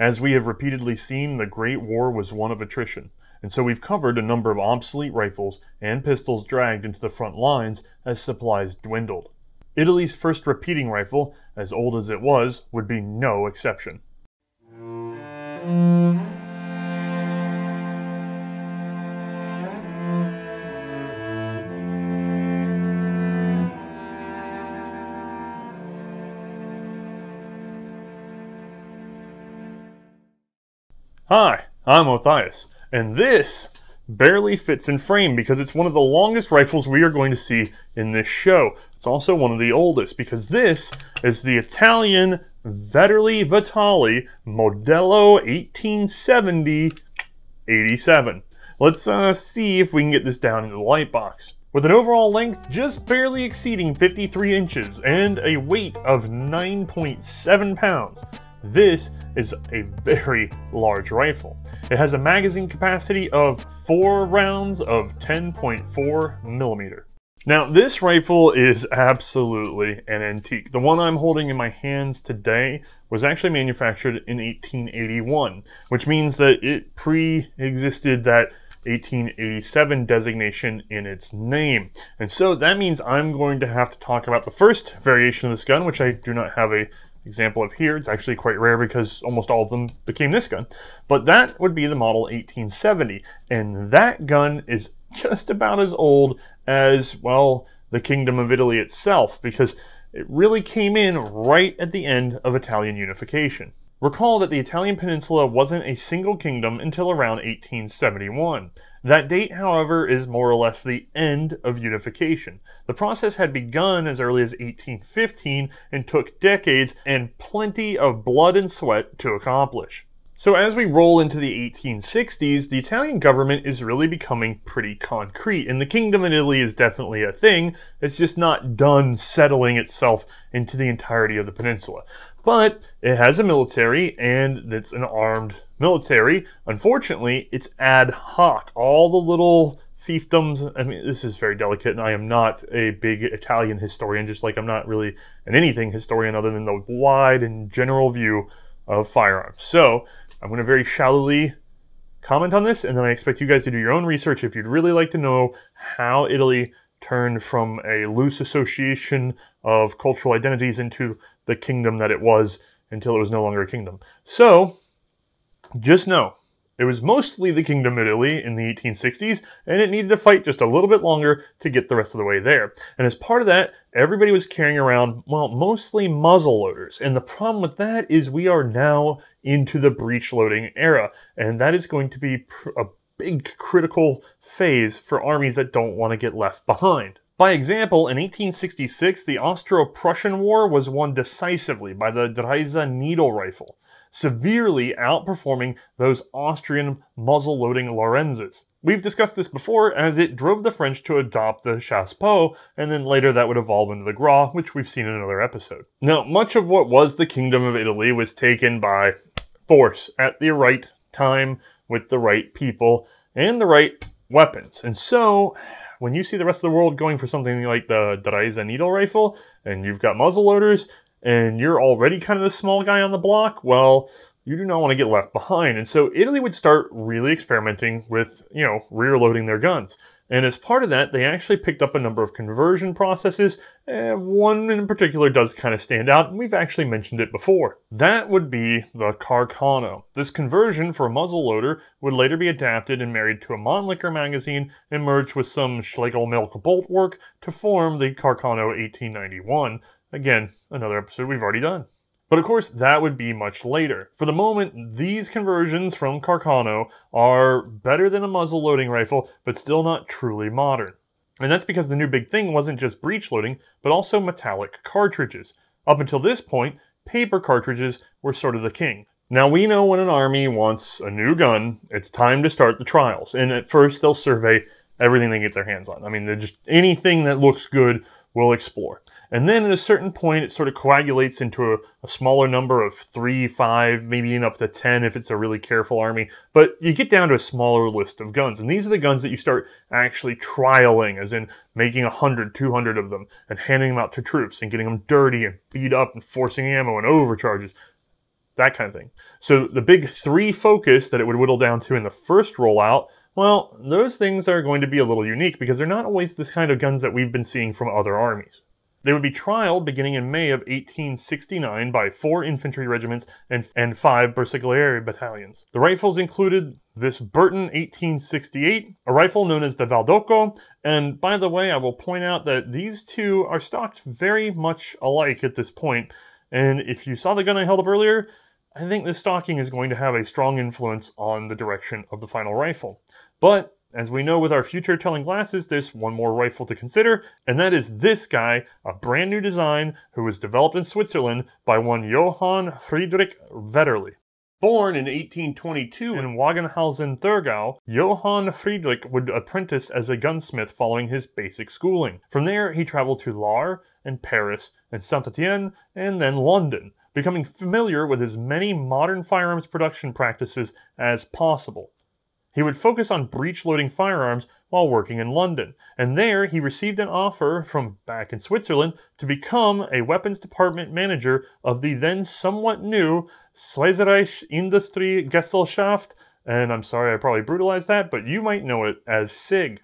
As we have repeatedly seen, the Great War was one of attrition, and so we've covered a number of obsolete rifles and pistols dragged into the front lines as supplies dwindled. Italy's first repeating rifle, as old as it was, would be no exception. Hi, I'm Othais, and this barely fits in frame because it's one of the longest rifles we are going to see in this show. It's also one of the oldest because this is the Italian Vetterli Vitali Modello 1870 87. Let's uh, see if we can get this down into the light box. With an overall length just barely exceeding 53 inches and a weight of 9.7 pounds, this is a very large rifle. It has a magazine capacity of 4 rounds of 10.4 millimeter. Now this rifle is absolutely an antique. The one I'm holding in my hands today was actually manufactured in 1881, which means that it pre-existed that 1887 designation in its name. And so that means I'm going to have to talk about the first variation of this gun, which I do not have a example up here. It's actually quite rare because almost all of them became this gun. But that would be the model 1870. And that gun is just about as old as, well, the Kingdom of Italy itself because it really came in right at the end of Italian unification. Recall that the Italian peninsula wasn't a single kingdom until around 1871. That date, however, is more or less the end of unification. The process had begun as early as 1815 and took decades and plenty of blood and sweat to accomplish. So as we roll into the 1860s, the Italian government is really becoming pretty concrete, and the Kingdom of Italy is definitely a thing. It's just not done settling itself into the entirety of the peninsula. But it has a military, and it's an armed military. Unfortunately, it's ad hoc. All the little fiefdoms, I mean, this is very delicate, and I am not a big Italian historian, just like I'm not really an anything historian other than the wide and general view of firearms. So, I'm going to very shallowly comment on this, and then I expect you guys to do your own research if you'd really like to know how Italy turned from a loose association of cultural identities into the kingdom that it was until it was no longer a kingdom. So, just know, it was mostly the Kingdom of Italy in the 1860s, and it needed to fight just a little bit longer to get the rest of the way there. And as part of that, everybody was carrying around, well, mostly muzzle loaders. And the problem with that is we are now into the breech loading era, and that is going to be a big critical phase for armies that don't want to get left behind. By example, in 1866, the Austro-Prussian War was won decisively by the Dreyse needle rifle severely outperforming those Austrian muzzle-loading Lorenzes. We've discussed this before as it drove the French to adopt the chassepot, and then later that would evolve into the Gras, which we've seen in another episode. Now, much of what was the Kingdom of Italy was taken by force at the right time with the right people and the right weapons. And so, when you see the rest of the world going for something like the Dreyse needle rifle, and you've got muzzle loaders, and you're already kind of the small guy on the block, well, you do not want to get left behind. And so Italy would start really experimenting with, you know, rear loading their guns. And as part of that, they actually picked up a number of conversion processes. And one in particular does kind of stand out, and we've actually mentioned it before. That would be the Carcano. This conversion for a muzzle loader would later be adapted and married to a Mannlicher magazine and merged with some Schlegelmilch bolt work to form the Carcano 1891, Again, another episode we've already done. But of course, that would be much later. For the moment, these conversions from Carcano are better than a muzzle loading rifle, but still not truly modern. And that's because the new big thing wasn't just breech loading, but also metallic cartridges. Up until this point, paper cartridges were sort of the king. Now we know when an army wants a new gun, it's time to start the trials. And at first they'll survey everything they get their hands on. I mean, just anything that looks good we'll explore. And then at a certain point, it sort of coagulates into a, a, smaller number of three, five, maybe even up to 10 if it's a really careful army. But you get down to a smaller list of guns. And these are the guns that you start actually trialing, as in making 100, 200 of them and handing them out to troops and getting them dirty and beat up and forcing ammo and overcharges. that kind of thing. So the big three focus that it would whittle down to in the first rollout, well, those things are going to be a little unique because they're not always this kind of guns that we've been seeing from other armies. They would be trialed beginning in May of 1869 by four infantry regiments and, and five Bersaglieri battalions. The rifles included this Burton 1868, a rifle known as the Valdocco, and by the way, I will point out that these two are stocked very much alike at this point, and if you saw the gun I held up earlier, I think this stocking is going to have a strong influence on the direction of the final rifle. But as we know with our future telling glasses, there's one more rifle to consider, and that is this guy, a brand new design who was developed in Switzerland by one Johann Friedrich Vetterli. Born in 1822 in Wagenhausen, Thurgau, Johann Friedrich would apprentice as a gunsmith following his basic schooling. From there, he traveled to Lahr and Paris and Saint-Étienne and then London, becoming familiar with as many modern firearms production practices as possible. He would focus on breech loading firearms while working in London, and there he received an offer from back in Switzerland to become a weapons department manager of the then somewhat new Schweizerische Industriegesellschaft, and I'm sorry I probably brutalized that, but you might know it as SIG.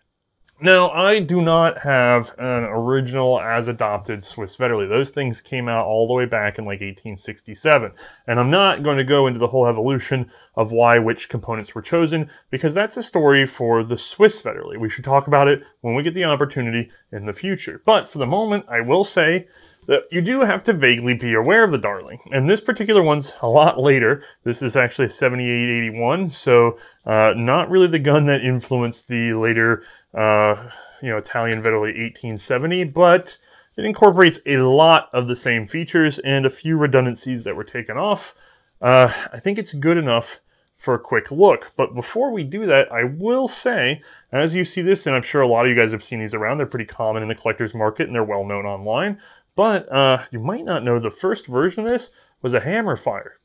Now, I do not have an original as adopted Swiss Vetterli. Those things came out all the way back in like 1867. And I'm not going to go into the whole evolution of why which components were chosen, because that's a story for the Swiss Vetterli. We should talk about it when we get the opportunity in the future. But for the moment, I will say that you do have to vaguely be aware of the Darling. And this particular one's a lot later. This is actually 7881, so uh, not really the gun that influenced the later uh, you know, Italian Vetterli 1870, but it incorporates a lot of the same features and a few redundancies that were taken off. Uh, I think it's good enough for a quick look. But before we do that, I will say, as you see this, and I'm sure a lot of you guys have seen these around, they're pretty common in the collector's market and they're well known online. But uh, you might not know the first version of this was a hammer fire.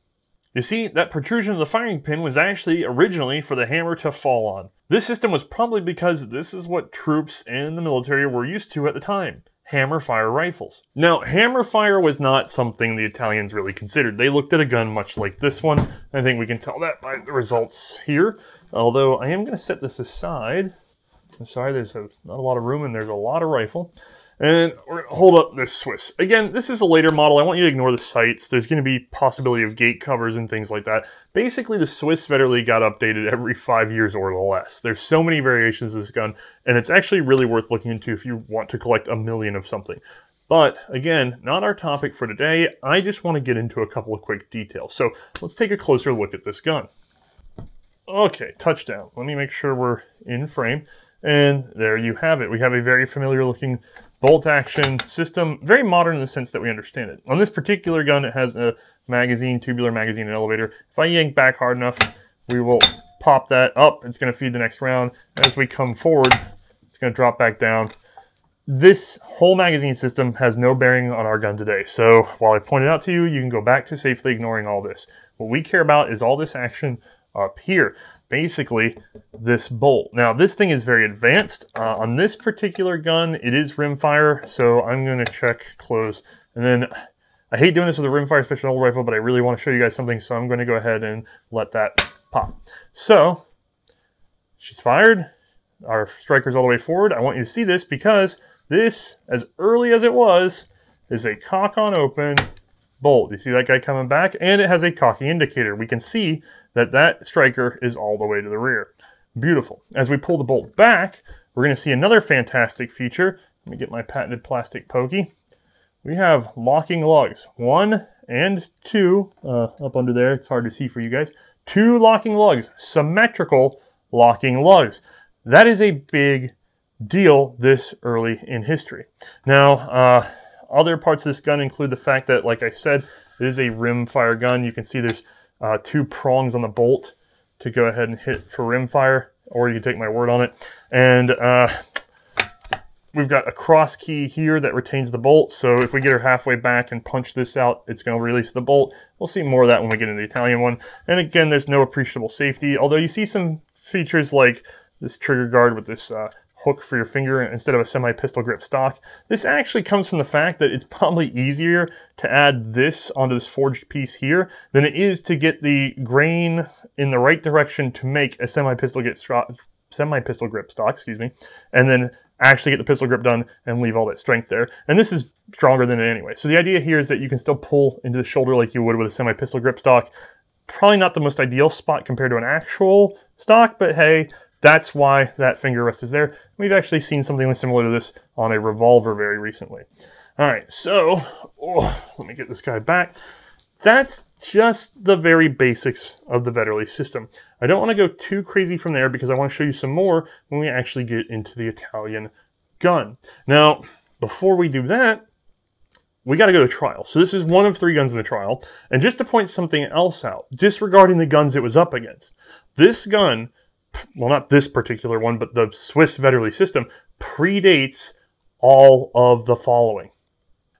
You see, that protrusion of the firing pin was actually originally for the hammer to fall on. This system was probably because this is what troops in the military were used to at the time. Hammer fire rifles. Now, hammer fire was not something the Italians really considered. They looked at a gun much like this one. I think we can tell that by the results here. Although I am going to set this aside. I'm sorry, there's a, not a lot of room and there's a lot of rifle. And we're gonna hold up this Swiss. Again, this is a later model. I want you to ignore the sights. There's gonna be possibility of gate covers and things like that. Basically, the Swiss Vetterli got updated every five years or less. There's so many variations of this gun, and it's actually really worth looking into if you want to collect a million of something. But again, not our topic for today. I just want to get into a couple of quick details. So let's take a closer look at this gun. Okay, touchdown. Let me make sure we're in frame. And there you have it. We have a very familiar looking bolt action system, very modern in the sense that we understand it. On this particular gun, it has a magazine, tubular magazine, and elevator. If I yank back hard enough, we will pop that up. It's going to feed the next round. As we come forward, it's going to drop back down. This whole magazine system has no bearing on our gun today. So while I pointed out to you, you can go back to safely ignoring all this. What we care about is all this action up here basically this bolt. Now this thing is very advanced. Uh, on this particular gun, it is rimfire, so I'm gonna check close. And then I hate doing this with a rimfire special old rifle, but I really wanna show you guys something, so I'm gonna go ahead and let that pop. So, she's fired. Our striker's all the way forward. I want you to see this because this, as early as it was, is a cock on open bolt. You see that guy coming back? And it has a cocking indicator. We can see that that striker is all the way to the rear. Beautiful. As we pull the bolt back, we're going to see another fantastic feature. Let me get my patented plastic pokey. We have locking lugs, one and two, uh, up under there, it's hard to see for you guys. Two locking lugs, symmetrical locking lugs. That is a big deal this early in history. Now, uh, other parts of this gun include the fact that, like I said, it is a rim fire gun. You can see there's uh, two prongs on the bolt to go ahead and hit for rimfire, or you can take my word on it. And uh, we've got a cross key here that retains the bolt. So if we get her halfway back and punch this out, it's going to release the bolt. We'll see more of that when we get into the Italian one. And again, there's no appreciable safety, although you see some features like this trigger guard with this uh, hook for your finger instead of a semi-pistol grip stock. This actually comes from the fact that it's probably easier to add this onto this forged piece here than it is to get the grain in the right direction to make a semi-pistol grip stock, semi-pistol grip stock, excuse me, and then actually get the pistol grip done and leave all that strength there. And this is stronger than it anyway. So the idea here is that you can still pull into the shoulder like you would with a semi-pistol grip stock. Probably not the most ideal spot compared to an actual stock, but hey, that's why that finger rest is there. We've actually seen something similar to this on a revolver very recently. All right, so oh, let me get this guy back. That's just the very basics of the Vetterli system. I don't want to go too crazy from there because I want to show you some more when we actually get into the Italian gun. Now, before we do that, we got to go to trial. So this is one of three guns in the trial. And just to point something else out, disregarding the guns it was up against, this gun, well, not this particular one, but the Swiss Vetterli system predates all of the following.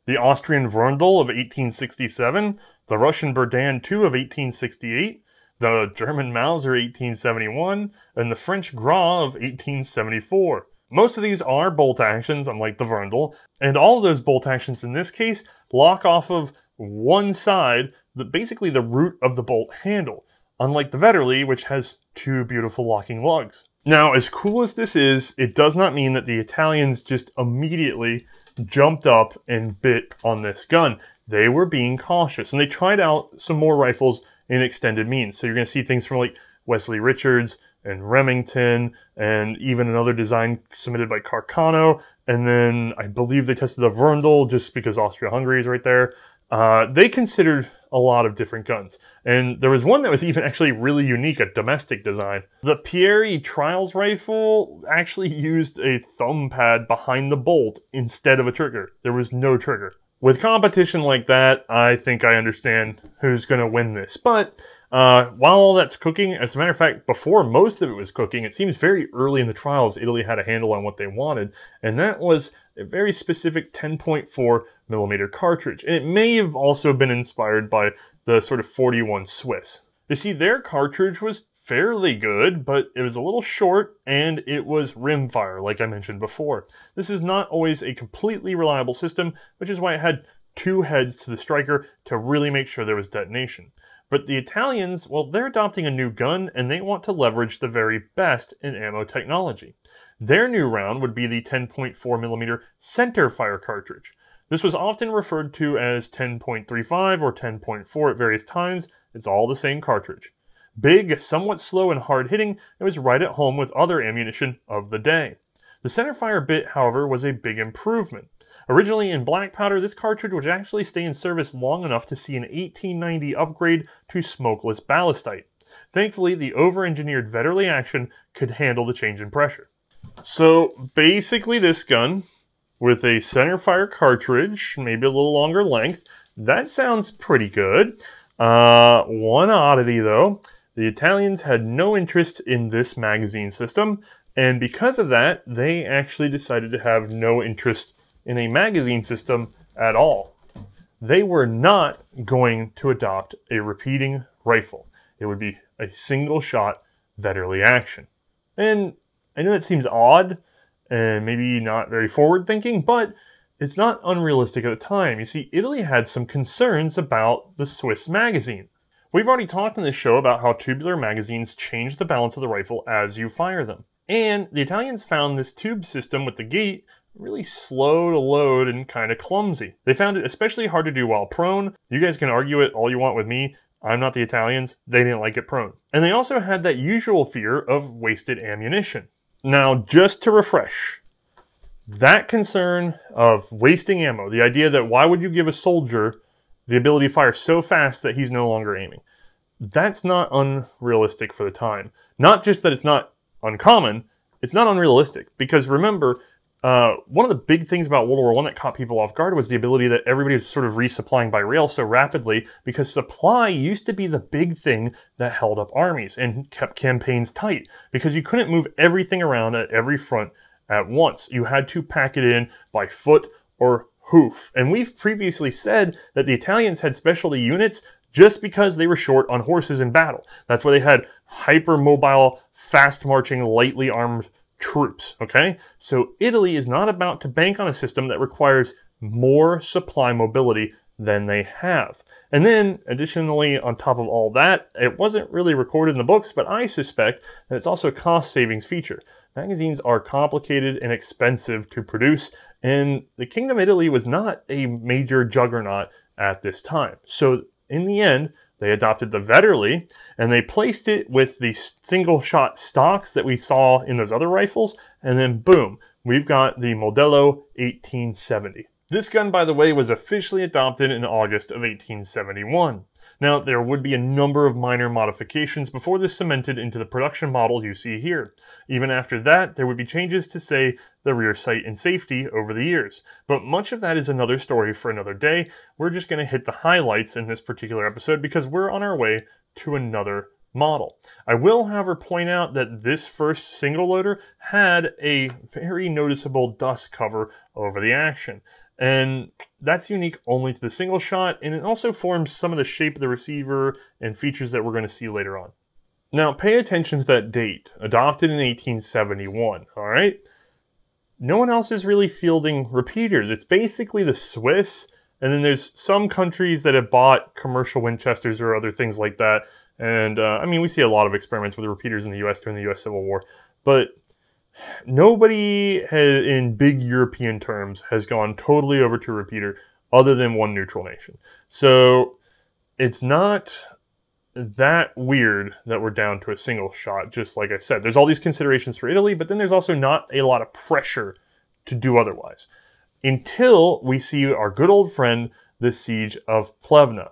The Austrian Werndl of 1867, the Russian Berdan II of 1868, the German Mauser 1871, and the French Gras of 1874. Most of these are bolt actions, unlike the Werndl, and all of those bolt actions in this case lock off of one side, the, basically the root of the bolt handle, unlike the Vetterli, which has two beautiful locking lugs. Now, as cool as this is, it does not mean that the Italians just immediately jumped up and bit on this gun. They were being cautious and they tried out some more rifles in extended means. So you're going to see things from like Westley Richards and Remington and even another design submitted by Carcano. And then I believe they tested the Werndl just because Austria-Hungary is right there. Uh, they considered a lot of different guns. And there was one that was even actually really unique, a domestic design. The Pieri Trials rifle actually used a thumb pad behind the bolt instead of a trigger. There was no trigger. With competition like that, I think I understand who's going to win this. But uh, while all that's cooking, as a matter of fact, before most of it was cooking, it seems very early in the trials Italy had a handle on what they wanted, and that was a very specific 10.4 millimeter cartridge. And it may have also been inspired by the sort of 41 Swiss. You see, their cartridge was fairly good, but it was a little short and it was rimfire, like I mentioned before. This is not always a completely reliable system, which is why it had two heads to the striker to really make sure there was detonation. But the Italians, well, they're adopting a new gun and they want to leverage the very best in ammo technology. Their new round would be the 10.4mm center fire cartridge. This was often referred to as 10.35 or 10.4 at various times. It's all the same cartridge. Big, somewhat slow and hard hitting, it was right at home with other ammunition of the day. The centerfire bit, however, was a big improvement. Originally in black powder, this cartridge would actually stay in service long enough to see an 1890 upgrade to smokeless ballistite. Thankfully, the over-engineered Vetterli action could handle the change in pressure. So basically this gun, with a centerfire cartridge, maybe a little longer length, that sounds pretty good. Uh, one oddity though, the Italians had no interest in this magazine system, and because of that, they actually decided to have no interest in a magazine system at all. They were not going to adopt a repeating rifle. It would be a single shot Vetterli action. And I know that seems odd and maybe not very forward thinking, but it's not unrealistic at the time. You see, Italy had some concerns about the Swiss magazine. We've already talked in this show about how tubular magazines change the balance of the rifle as you fire them. And the Italians found this tube system with the gate really slow to load and kind of clumsy. They found it especially hard to do while prone. You guys can argue it all you want with me. I'm not the Italians. They didn't like it prone. And they also had that usual fear of wasted ammunition. Now, just to refresh, that concern of wasting ammo, the idea that why would you give a soldier the ability to fire so fast that he's no longer aiming, that's not unrealistic for the time. Not just that it's not uncommon, it's not unrealistic. Because remember, uh, one of the big things about World War I that caught people off guard was the ability that everybody was sort of resupplying by rail so rapidly because supply used to be the big thing that held up armies and kept campaigns tight because you couldn't move everything around at every front at once. You had to pack it in by foot or hoof. And we've previously said that the Italians had specialty units just because they were short on horses in battle. That's why they had hyper mobile, fast marching, lightly armed troops, okay? So Italy is not about to bank on a system that requires more supply mobility than they have. And then, additionally, on top of all that, it wasn't really recorded in the books, but I suspect that it's also a cost savings feature. Magazines are complicated and expensive to produce, and the Kingdom of Italy was not a major juggernaut at this time. So, in the end, they adopted the Vetterli and they placed it with the single shot stocks that we saw in those other rifles, and then boom, we've got the Modello 1870. This gun, by the way, was officially adopted in August of 1871. Now, there would be a number of minor modifications before this cemented into the production model you see here. Even after that, there would be changes to, say, the rear sight and safety over the years. But much of that is another story for another day. We're just going to hit the highlights in this particular episode because we're on our way to another model. I will, however, point out that this first single loader had a very noticeable dust cover over the action. And that's unique only to the single shot, and it also forms some of the shape of the receiver and features that we're going to see later on. Now, pay attention to that date, adopted in 1871, all right? No one else is really fielding repeaters. It's basically the Swiss, and then there's some countries that have bought commercial Winchesters or other things like that. And uh, I mean, we see a lot of experiments with repeaters in the US during the US Civil War, but nobody has, in big European terms, has gone totally over to a repeater other than one neutral nation. So it's not that weird that we're down to a single shot, just like I said. There's all these considerations for Italy, but then there's also not a lot of pressure to do otherwise. Until we see our good old friend, the Siege of Plevna.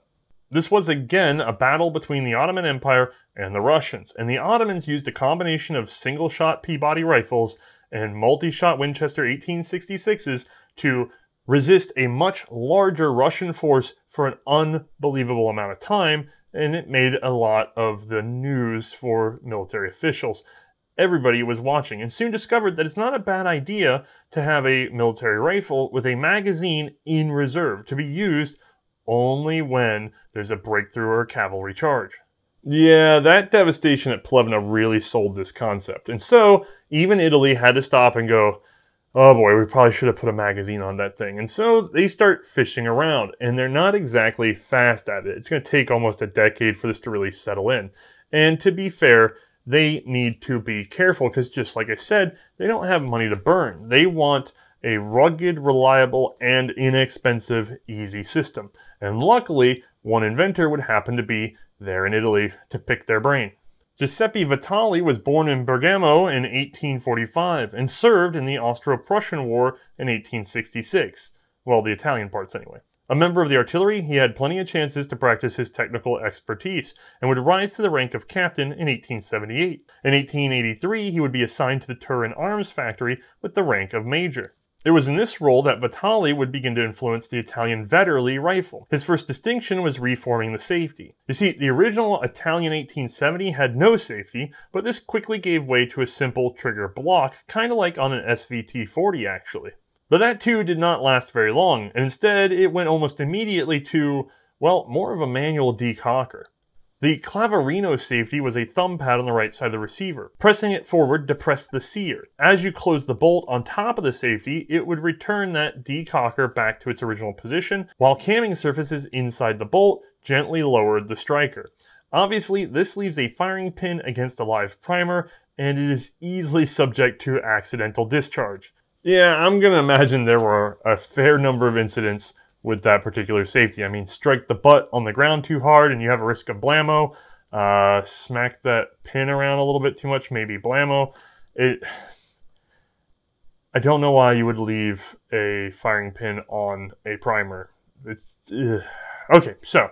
This was again a battle between the Ottoman Empire and the Russians, and the Ottomans used a combination of single shot Peabody rifles and multi shot Winchester 1866s to resist a much larger Russian force for an unbelievable amount of time, and it made a lot of the news for military officials. Everybody was watching and soon discovered that it's not a bad idea to have a military rifle with a magazine in reserve to be used only when there's a breakthrough or a cavalry charge. Yeah, that devastation at Plevna really sold this concept. And so even Italy had to stop and go, oh boy, we probably should have put a magazine on that thing. And so they start fishing around, and they're not exactly fast at it. It's going to take almost a decade for this to really settle in. And to be fair, they need to be careful because, just like I said, they don't have money to burn. They want a rugged, reliable, and inexpensive, easy system. And luckily, one inventor would happen to be there in Italy to pick their brain. Giuseppe Vitali was born in Bergamo in 1845 and served in the Austro-Prussian War in 1866. Well, the Italian parts anyway. A member of the artillery, he had plenty of chances to practice his technical expertise and would rise to the rank of captain in 1878. In 1883, he would be assigned to the Turin Arms Factory with the rank of major. It was in this role that Vitali would begin to influence the Italian Vetterli rifle. His first distinction was reforming the safety. You see, the original Italian 1870 had no safety, but this quickly gave way to a simple trigger block, kind of like on an SVT-40 actually. But that too did not last very long, and instead it went almost immediately to, well, more of a manual decocker. The Clavarino safety was a thumb pad on the right side of the receiver. Pressing it forward depressed the sear. As you close the bolt on top of the safety, it would return that decocker back to its original position, while camming surfaces inside the bolt gently lowered the striker. Obviously, this leaves a firing pin against a live primer, and it is easily subject to accidental discharge. Yeah, I'm gonna imagine there were a fair number of incidents with that particular safety. I mean, strike the butt on the ground too hard and you have a risk of blammo. Uh, smack that pin around a little bit too much, maybe blammo. It. I don't know why you would leave a firing pin on a primer. It's ugh. okay. So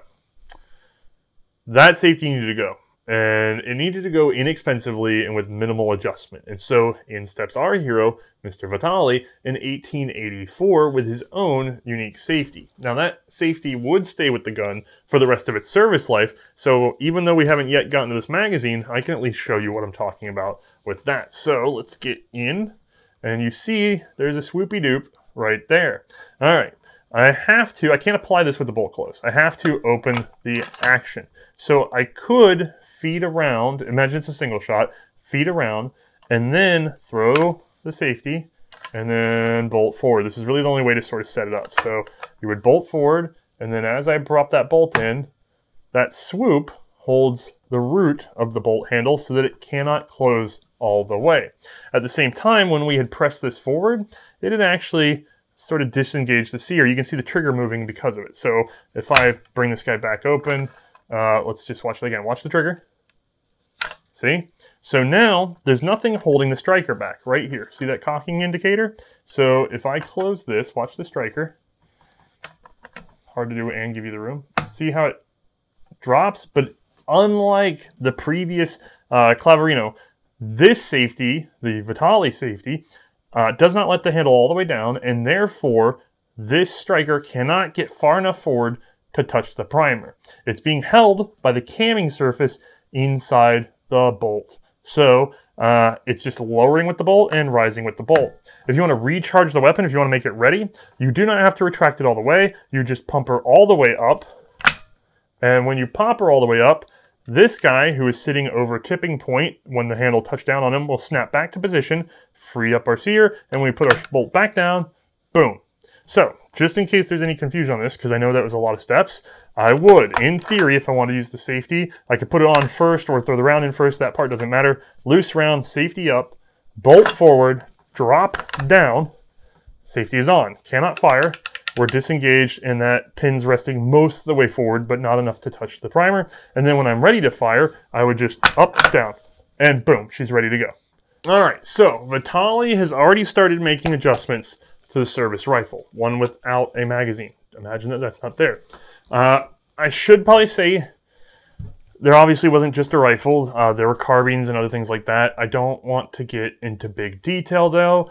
that safety needed to go and it needed to go inexpensively and with minimal adjustment. And so in steps our hero, Mr. Vitali, in 1884 with his own unique safety. Now that safety would stay with the gun for the rest of its service life, so even though we haven't yet gotten to this magazine, I can at least show you what I'm talking about with that. So let's get in, and you see there's a swoopy doop right there. All right, I have to, I can't apply this with the bolt closed. I have to open the action. So I could feed around, imagine it's a single shot, feed around, and then throw the safety and then bolt forward. This is really the only way to sort of set it up. So you would bolt forward, and then as I drop that bolt in, that swoop holds the root of the bolt handle so that it cannot close all the way. At the same time, when we had pressed this forward, it had actually sort of disengaged the sear. You can see the trigger moving because of it. So if I bring this guy back open, uh, let's just watch it again. Watch the trigger. See? So now there's nothing holding the striker back right here. See that cocking indicator? So if I close this, watch the striker. Hard to do and give you the room. See how it drops? But unlike the previous uh, Clavarino, this safety, the Vitali safety, uh, does not let the handle all the way down, and therefore this striker cannot get far enough forward to touch the primer. It's being held by the camming surface inside the bolt. So uh, it's just lowering with the bolt and rising with the bolt. If you want to recharge the weapon, if you want to make it ready, you do not have to retract it all the way. You just pump her all the way up. And when you pop her all the way up, this guy, who is sitting over tipping point when the handle touched down on him, will snap back to position, free up our sear, and when we put our bolt back down, boom. So, just in case there's any confusion on this, because I know that was a lot of steps, I would, in theory, if I want to use the safety, I could put it on first or throw the round in first, that part doesn't matter. Loose round, safety up, bolt forward, drop down, safety is on, cannot fire, we're disengaged and that pin's resting most of the way forward, but not enough to touch the primer. And then when I'm ready to fire, I would just up, down, and boom, she's ready to go. All right, so Vitali has already started making adjustments to the service rifle, one without a magazine. Imagine that that's not there. Uh, I should probably say there obviously wasn't just a rifle. Uh, there were carbines and other things like that. I don't want to get into big detail though.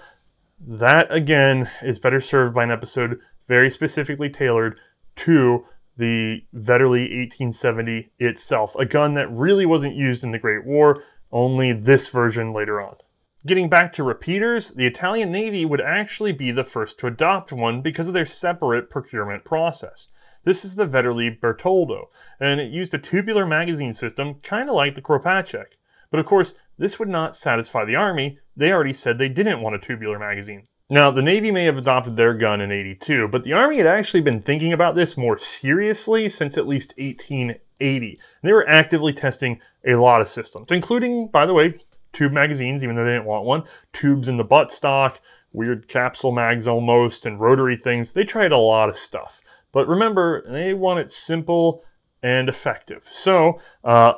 That again is better served by an episode very specifically tailored to the Vetterli 1870 itself, a gun that really wasn't used in the Great War, only this version later on. Getting back to repeaters, the Italian Navy would actually be the first to adopt one because of their separate procurement process. This is the Vetterli Bertoldo, and it used a tubular magazine system kind of like the Kropatschek. But of course, this would not satisfy the Army. They already said they didn't want a tubular magazine. Now, the Navy may have adopted their gun in 82, but the Army had actually been thinking about this more seriously since at least 1880. They were actively testing a lot of systems, including, by the way, tube magazines, even though they didn't want one, tubes in the buttstock, weird capsule mags almost, and rotary things. They tried a lot of stuff. But remember, they want it simple and effective. So, uh,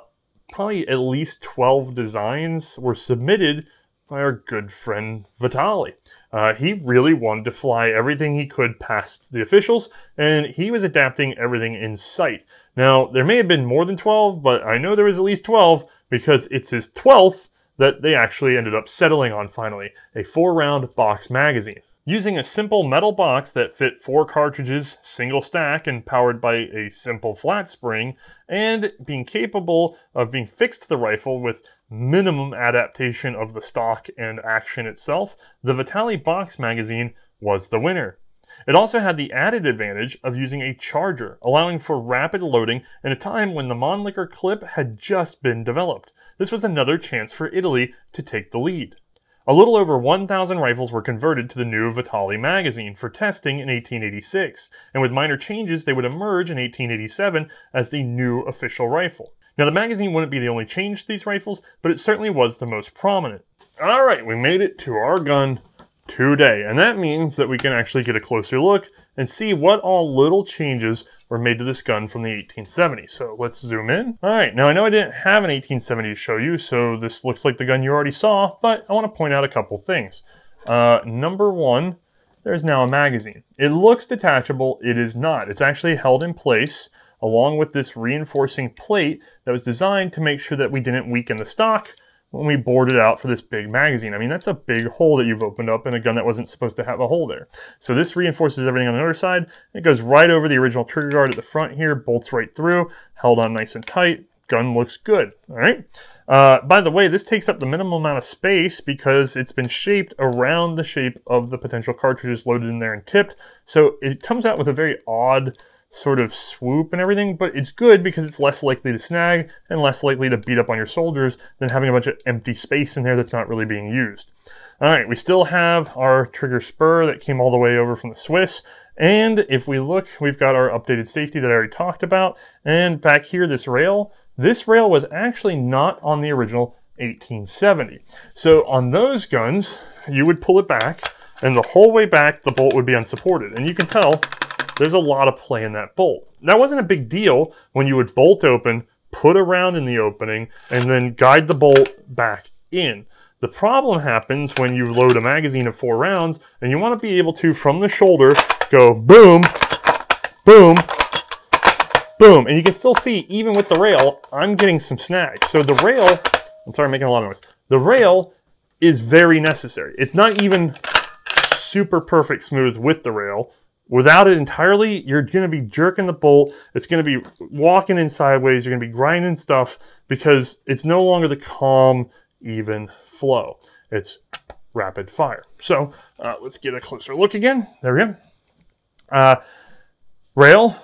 probably at least 12 designs were submitted by our good friend Vitali. Uh, he really wanted to fly everything he could past the officials, and he was adapting everything in sight. Now, there may have been more than 12, but I know there was at least 12 because it's his 12th that they actually ended up settling on finally, a four-round box magazine. Using a simple metal box that fit four cartridges, single stack, and powered by a simple flat spring, and being capable of being fixed to the rifle with minimum adaptation of the stock and action itself, the Vitali box magazine was the winner. It also had the added advantage of using a charger, allowing for rapid loading in a time when the Mannlicher clip had just been developed. This was another chance for Italy to take the lead. A little over 1,000 rifles were converted to the new Vitali magazine for testing in 1886, and with minor changes they would emerge in 1887 as the new official rifle. Now the magazine wouldn't be the only change to these rifles, but it certainly was the most prominent. Alright, we made it to our gun today, and that means that we can actually get a closer look and see what all little changes were made to this gun from the 1870s. So let's zoom in. All right, now I know I didn't have an 1870 to show you, so this looks like the gun you already saw, but I want to point out a couple things. Uh, number one, there's now a magazine. It looks detachable, it is not. It's actually held in place along with this reinforcing plate that was designed to make sure that we didn't weaken the stock when we bored it out for this big magazine. I mean, that's a big hole that you've opened up in a gun that wasn't supposed to have a hole there. So this reinforces everything on the other side. It goes right over the original trigger guard at the front here, bolts right through, held on nice and tight. Gun looks good, all right? Uh, by the way, this takes up the minimum amount of space because it's been shaped around the shape of the potential cartridges loaded in there and tipped. So it comes out with a very odd sort of swoop and everything, but it's good because it's less likely to snag and less likely to beat up on your soldiers than having a bunch of empty space in there that's not really being used. All right, we still have our trigger spur that came all the way over from the Swiss. And if we look, we've got our updated safety that I already talked about. And back here, this rail, this rail was actually not on the original 1870. So on those guns, you would pull it back and the whole way back, the bolt would be unsupported. And you can tell there's a lot of play in that bolt. That wasn't a big deal when you would bolt open, put a round in the opening, and then guide the bolt back in. The problem happens when you load a magazine of four rounds and you want to be able to, from the shoulder, go boom, boom, boom. And you can still see, even with the rail, I'm getting some snag. So the rail, I'm sorry, I'm making a lot of noise. The rail is very necessary. It's not even super perfect smooth with the rail. Without it entirely, you're going to be jerking the bolt. It's going to be walking in sideways. You're going to be grinding stuff because it's no longer the calm, even flow. It's rapid fire. So uh, let's get a closer look again. There we go. Uh, rail,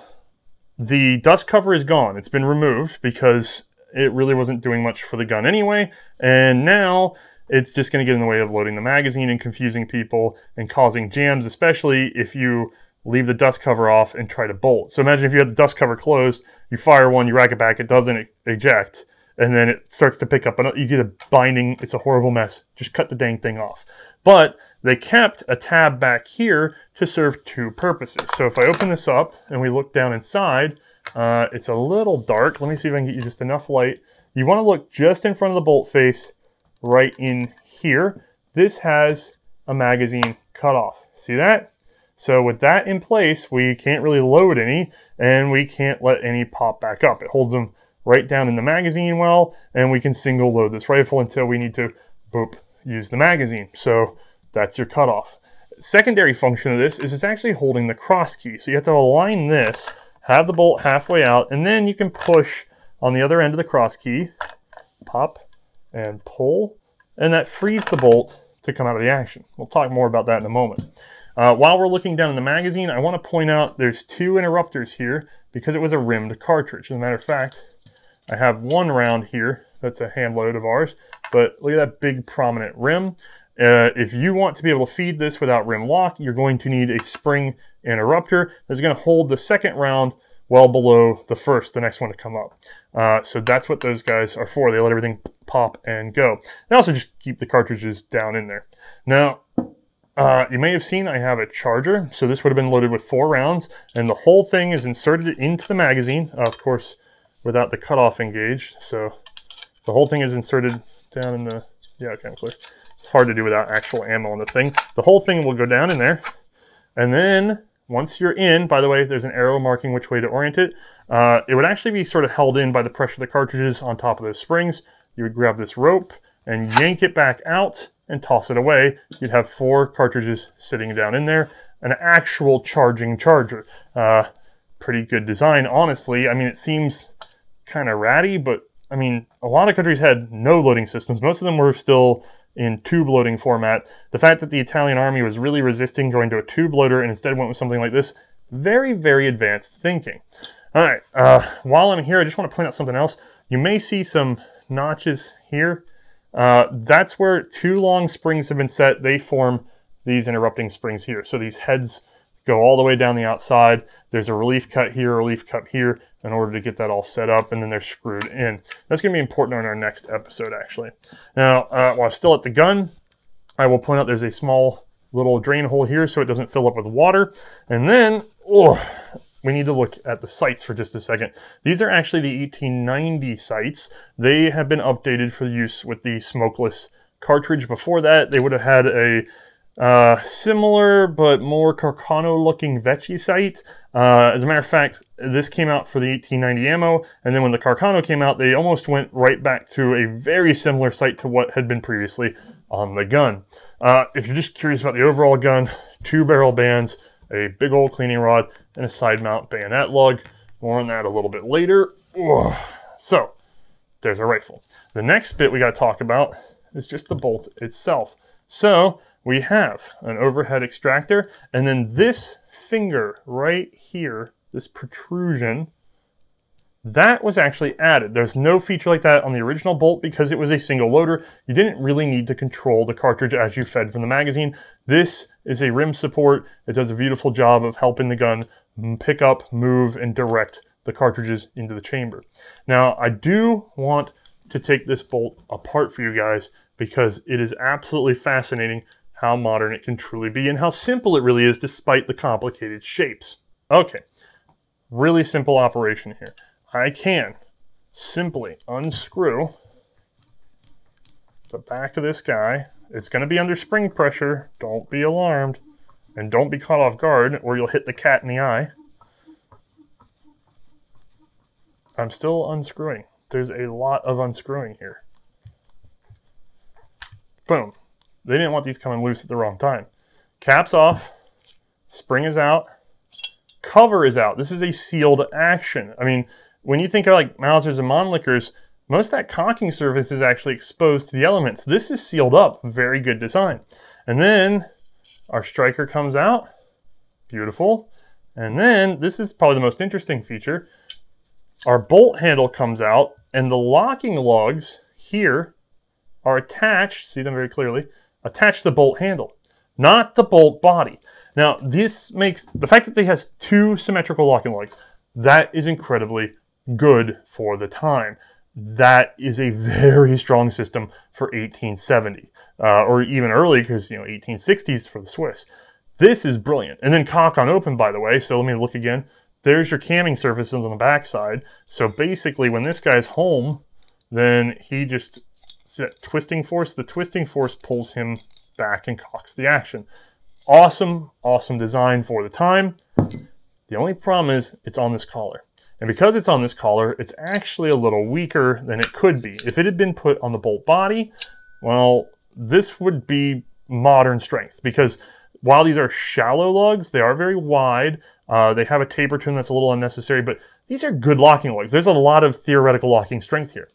the dust cover is gone. It's been removed because it really wasn't doing much for the gun anyway. And now it's just going to get in the way of loading the magazine and confusing people and causing jams, especially if you leave the dust cover off and try to bolt. So imagine if you had the dust cover closed, you fire one, you rack it back, it doesn't eject, and then it starts to pick up. And you get a binding. It's a horrible mess. Just cut the dang thing off. But they kept a tab back here to serve two purposes. So if I open this up and we look down inside, uh, it's a little dark. Let me see if I can get you just enough light. You want to look just in front of the bolt face right in here. This has a magazine cutoff. See that? So with that in place, we can't really load any and we can't let any pop back up. It holds them right down in the magazine well, and we can single load this rifle until we need to, boop, use the magazine. So that's your cutoff. Secondary function of this is it's actually holding the cross key. So you have to align this, have the bolt halfway out, and then you can push on the other end of the cross key, pop and pull, and that frees the bolt to come out of the action. We'll talk more about that in a moment. Uh, while we're looking down in the magazine, I want to point out there's two interrupters here because it was a rimmed cartridge. As a matter of fact, I have one round here that's a hand load of ours, but look at that big prominent rim. Uh, if you want to be able to feed this without rim lock, you're going to need a spring interrupter that's going to hold the second round well below the first, the next one to come up. Uh, so that's what those guys are for. They let everything pop and go. They also just keep the cartridges down in there. Now, uh, you may have seen I have a charger. So this would have been loaded with four rounds and the whole thing is inserted into the magazine. Of course, without the cutoff engaged. So the whole thing is inserted down in the, yeah, okay, I'm clear. It's hard to do without actual ammo on the thing. The whole thing will go down in there. And then once you're in, by the way, there's an arrow marking which way to orient it. Uh, it would actually be sort of held in by the pressure of the cartridges on top of those springs. You would grab this rope and yank it back out and toss it away. You'd have four cartridges sitting down in there, an actual charging charger. Uh, pretty good design, honestly. I mean, it seems kind of ratty, but I mean, a lot of countries had no loading systems. Most of them were still in tube loading format. The fact that the Italian army was really resisting going to a tube loader and instead went with something like this, very, very advanced thinking. All right, uh, while I'm here, I just want to point out something else. You may see some notches here. Uh, that's where two long springs have been set. They form these interrupting springs here. So these heads go all the way down the outside. There's a relief cut here, a relief cut here in order to get that all set up and then they're screwed in. That's gonna be important on our next episode actually. Now, uh, while I'm still at the gun, I will point out there's a small little drain hole here so it doesn't fill up with water. And then, oh, we need to look at the sights for just a second. These are actually the 1890 sights. They have been updated for use with the smokeless cartridge. Before that, they would have had a uh, similar but more Carcano looking Vecchi sight. Uh, as a matter of fact, this came out for the 1890 ammo, and then when the Carcano came out, they almost went right back to a very similar sight to what had been previously on the gun. Uh, if you're just curious about the overall gun, two barrel bands, a big old cleaning rod, and a side mount bayonet lug. More on that a little bit later. Ugh. So, there's a rifle. The next bit we got to talk about is just the bolt itself. So, we have an overhead extractor, and then this finger right here this protrusion, that was actually added. There's no feature like that on the original Bolt because it was a single loader. You didn't really need to control the cartridge as you fed from the magazine. This is a rim support. It does a beautiful job of helping the gun pick up, move, and direct the cartridges into the chamber. Now, I do want to take this bolt apart for you guys because it is absolutely fascinating how modern it can truly be and how simple it really is despite the complicated shapes. Okay, really simple operation here. I can simply unscrew the back of this guy. It's going to be under spring pressure. Don't be alarmed. And don't be caught off guard or you'll hit the cat in the eye. I'm still unscrewing. There's a lot of unscrewing here. Boom. They didn't want these coming loose at the wrong time. Caps off. Spring is out. Cover is out. This is a sealed action. I mean, when you think of like Mausers and Mannlichers, most that cocking surface is actually exposed to the elements. This is sealed up. Very good design. And then our striker comes out. Beautiful. And then this is probably the most interesting feature. Our bolt handle comes out and the locking lugs here are attached, see them very clearly, attached to the bolt handle, not the bolt body. Now this makes, the fact that they has two symmetrical locking lugs, that is incredibly good for the time. That is a very strong system for 1870, uh, or even early because, you know, 1860s for the Swiss. This is brilliant. And then cock on open, by the way, so let me look again. There's your camming surfaces on the backside. So basically when this guy's home, then he just, that twisting force? The twisting force pulls him back and cocks the action. Awesome, awesome design for the time. The only problem is it's on this collar. And because it's on this collar, it's actually a little weaker than it could be. If it had been put on the bolt body, well, this would be modern strength because while these are shallow lugs, they are very wide. Uh, they have a taper to them that's a little unnecessary, but these are good locking lugs. There's a lot of theoretical locking strength here,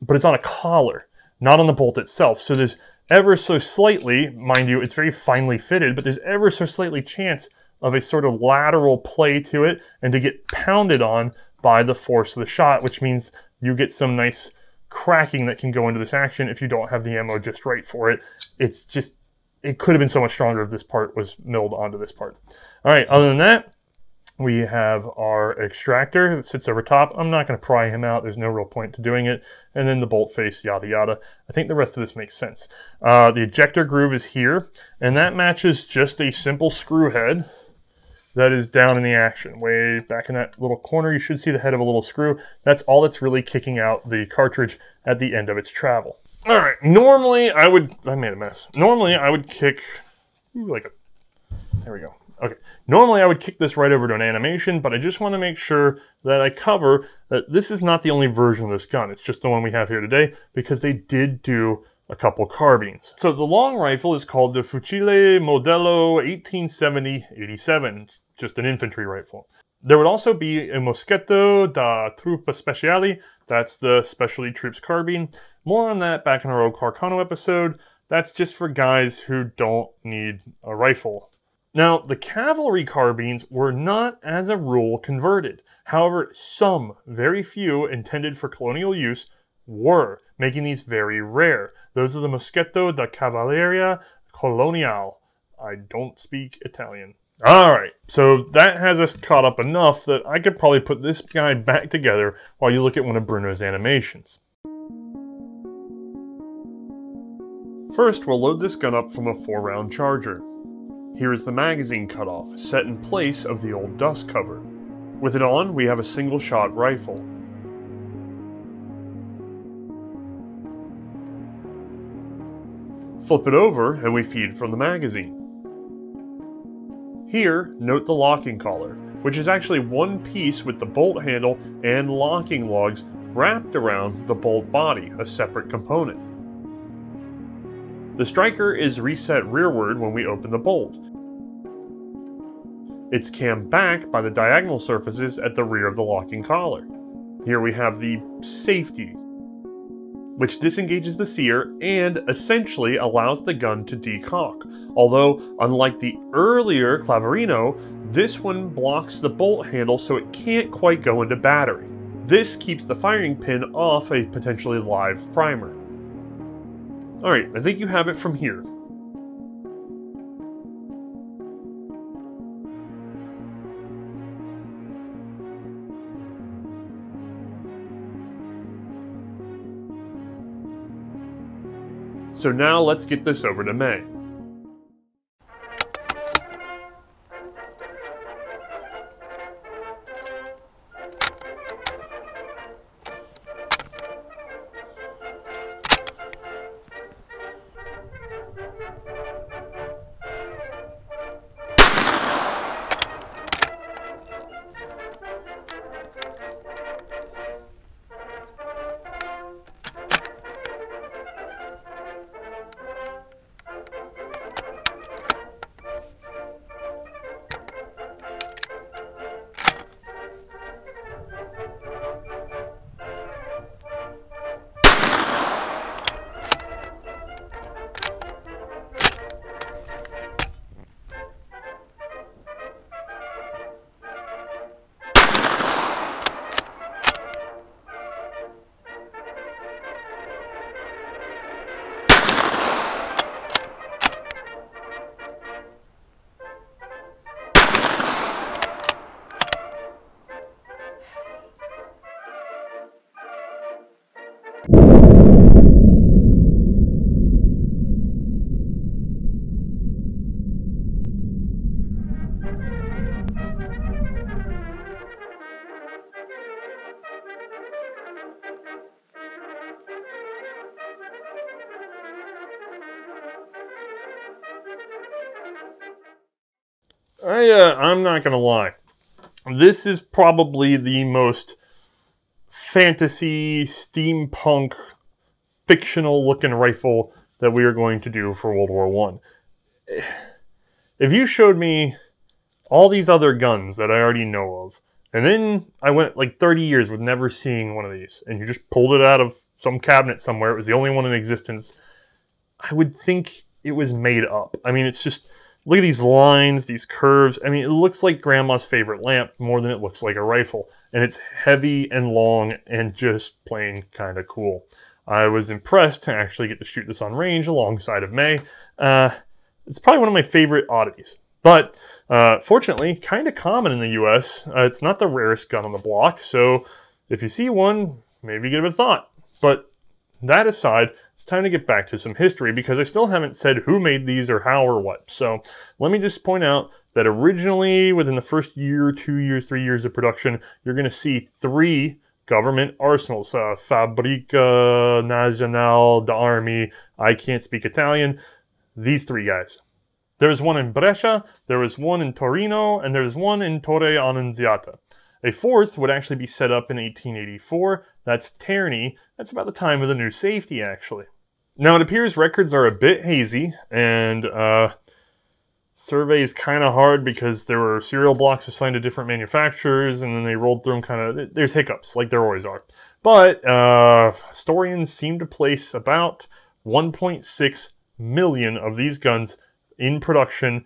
but it's on a collar, not on the bolt itself. So there's ever so slightly, mind you, it's very finely fitted, but there's ever so slightly chance of a sort of lateral play to it and to get pounded on by the force of the shot, which means you get some nice cracking that can go into this action if you don't have the ammo just right for it. It's just, it could have been so much stronger if this part was milled onto this part. All right, other than that, we have our extractor that sits over top. I'm not going to pry him out. There's no real point to doing it. And then the bolt face, yada, yada. I think the rest of this makes sense. Uh, the ejector groove is here, and that matches just a simple screw head that is down in the action. Way back in that little corner, you should see the head of a little screw. That's all that's really kicking out the cartridge at the end of its travel. All right, normally I would, I made a mess. Normally I would kick, like a, there we go. Okay, normally I would kick this right over to an animation, but I just want to make sure that I cover that this is not the only version of this gun. It's just the one we have here today because they did do a couple carbines. So the long rifle is called the Fucile Modello 1870-87, just an infantry rifle. There would also be a Moschetto da Truppa Speciale, that's the specialty troops carbine. More on that back in our old Carcano episode. That's just for guys who don't need a rifle now, the cavalry carbines were not, as a rule, converted. However, some, very few, intended for colonial use were, making these very rare. Those are the Moschetto da Cavalleria Coloniale. I don't speak Italian. Alright, so that has us caught up enough that I could probably put this guy back together while you look at one of Bruno's animations. First, we'll load this gun up from a 4-round charger. Here is the magazine cutoff, set in place of the old dust cover. With it on, we have a single-shot rifle. Flip it over and we feed from the magazine. Here, note the locking collar, which is actually one piece with the bolt handle and locking lugs wrapped around the bolt body, a separate component. The striker is reset rearward when we open the bolt. It's cammed back by the diagonal surfaces at the rear of the locking collar. Here we have the safety, which disengages the sear and essentially allows the gun to decock. Although, unlike the earlier Clavarino, This one blocks the bolt handle so it can't quite go into battery. This keeps the firing pin off a potentially live primer. Alright, I think you have it from here. So now let's get this over to Mae. Uh, I'm not gonna lie. This is probably the most fantasy, steampunk, fictional looking rifle that we are going to do for World War One. If you showed me all these other guns that I already know of, and then I went like 30 years with never seeing one of these, and you just pulled it out of some cabinet somewhere, it was the only one in existence, I would think it was made up. I mean, it's just Look at these lines, these curves. I mean, it looks like grandma's favorite lamp more than it looks like a rifle. And it's heavy and long and just plain kind of cool. I was impressed to actually get to shoot this on range alongside of Mae. Uh, it's probably one of my favorite oddities. But uh, fortunately, kind of common in the US. Uh, it's not the rarest gun on the block, so if you see one, maybe give it a thought. But that aside, it's time to get back to some history because I still haven't said who made these or how or what. So let me just point out that originally, within the first year, two years, three years of production, you're going to see three government arsenals. Uh, Fabbrica Nazionale d'Armi, I can't speak Italian. These three guys. There was one in Brescia, there was one in Torino, and there was one in Torre Annunziata. A fourth would actually be set up in 1884. That's Terni. That's about the time of the new safety, actually. Now, it appears records are a bit hazy, and uh, survey is kind of hard because there were serial blocks assigned to different manufacturers, and then they rolled through them kind of. There's hiccups, like there always are. But uh, historians seem to place about 1.6 million of these guns in production